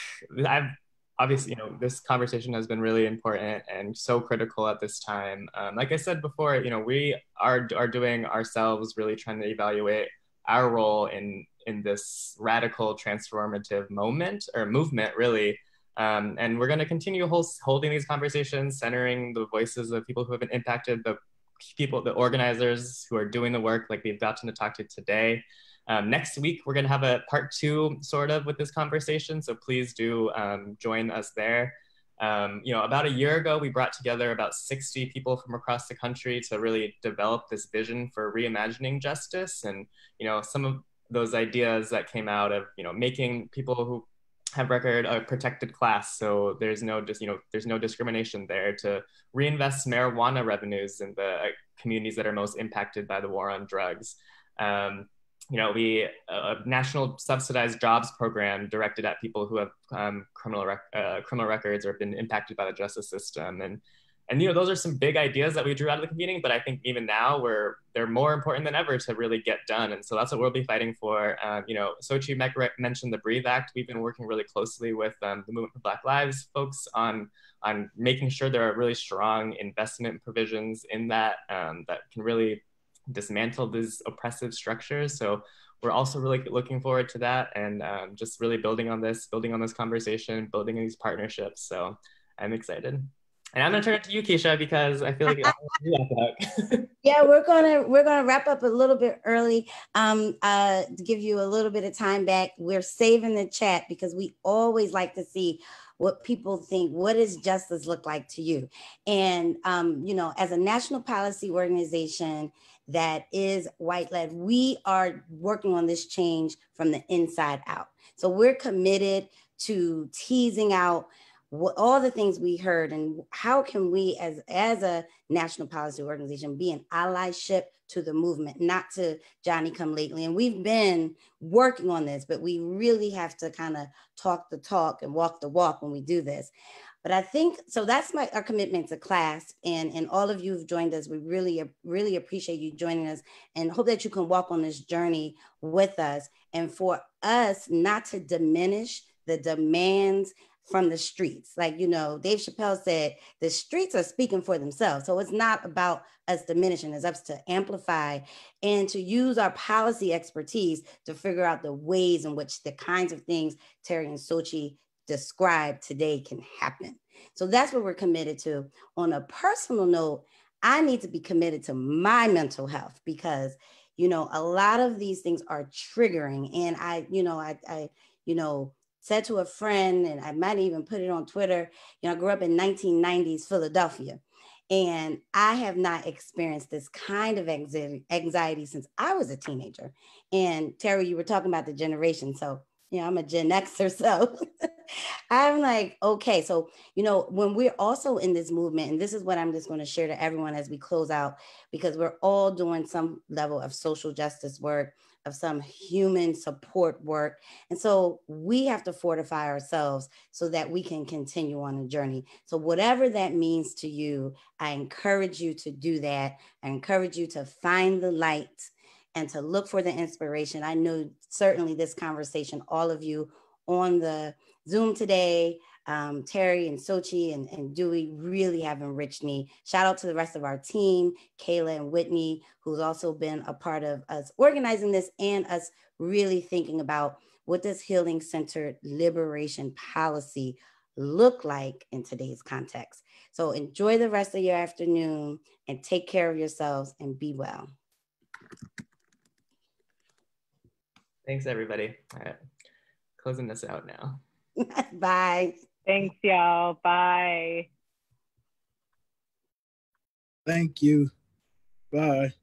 I've obviously, you know, this conversation has been really important and so critical at this time. Um, like I said before, you know, we are are doing ourselves really trying to evaluate our role in in this radical transformative moment or movement, really. Um, and we're going to continue hold, holding these conversations, centering the voices of people who have been impacted, the people, the organizers who are doing the work, like we've gotten to talk to today. Um, next week, we're going to have a part two sort of with this conversation. So please do um, join us there. Um, you know, about a year ago, we brought together about 60 people from across the country to really develop this vision for reimagining justice. And, you know, some of those ideas that came out of, you know, making people who have record a protected class so there's no just you know there's no discrimination there to reinvest marijuana revenues in the uh, communities that are most impacted by the war on drugs um, you know, we a national subsidized jobs program directed at people who have um, criminal rec- uh, criminal records or have been impacted by the justice system, and and you know those are some big ideas that we drew out of the convening. But I think even now we're they're more important than ever to really get done, and so that's what we'll be fighting for. Um, you know, Xochitl mentioned the Breathe Act. We've been working really closely with um, the Movement for Black Lives folks on on making sure there are really strong investment provisions in that um, that can really dismantle these oppressive structures. So we're also really looking forward to that and um, just really building on this, building on this conversation, building these partnerships. So I'm excited. And I'm gonna turn it to you, Kisha, because I feel like yeah, we're gonna we're gonna wrap up a little bit early. Um, uh, to give you a little bit of time back. We're saving the chat because we always like to see what people think. What does justice look like to you? And um, you know, as a national policy organization that is white led. We are working on this change from the inside out. So we're committed to teasing out what, all the things we heard and how can we as as a national policy organization be an allyship to the movement not to johnny come lately and we've been working on this but we really have to kind of talk the talk and walk the walk when we do this but I think so. That's my our commitment to CLASP, and and all of you who've joined us. We really really appreciate you joining us, and hope that you can walk on this journey with us. And for us not to diminish the demands from the streets. Like, you know, Dave Chappelle said, the streets are speaking for themselves. So it's not about us diminishing, it's up to amplify and to use our policy expertise to figure out the ways in which the kinds of things Terry and Xochitl described today can happen. So that's what we're committed to. On a personal note, I need to be committed to my mental health because, you know, a lot of these things are triggering. And I, you know, I, I, you know, said to a friend, and I might even put it on Twitter, you know, I grew up in 1990s Philadelphia. And I have not experienced this kind of anxiety since I was a teenager. And Terry, you were talking about the generation. So you know, I'm a Gen Xer, so I'm like, okay. So, you know, when we're also in this movement, and this is what I'm just going to share to everyone as we close out, because we're all doing some level of social justice work, of some human support work. And so we have to fortify ourselves so that we can continue on the journey. So, whatever that means to you, I encourage you to do that. I encourage you to find the light and to look for the inspiration. I know certainly this conversation, all of you on the Zoom today, um, Terry and Xochitl and, and Dewey really have enriched me. Shout out to the rest of our team, Kayla and Whitney, who's also been a part of us organizing this and us really thinking about what does healing centered liberation policy look like in today's context. So enjoy the rest of your afternoon and take care of yourselves and be well. Thanks, everybody. All right. Closing this out now. Bye. Thanks, y'all. Bye. Thank you. Bye.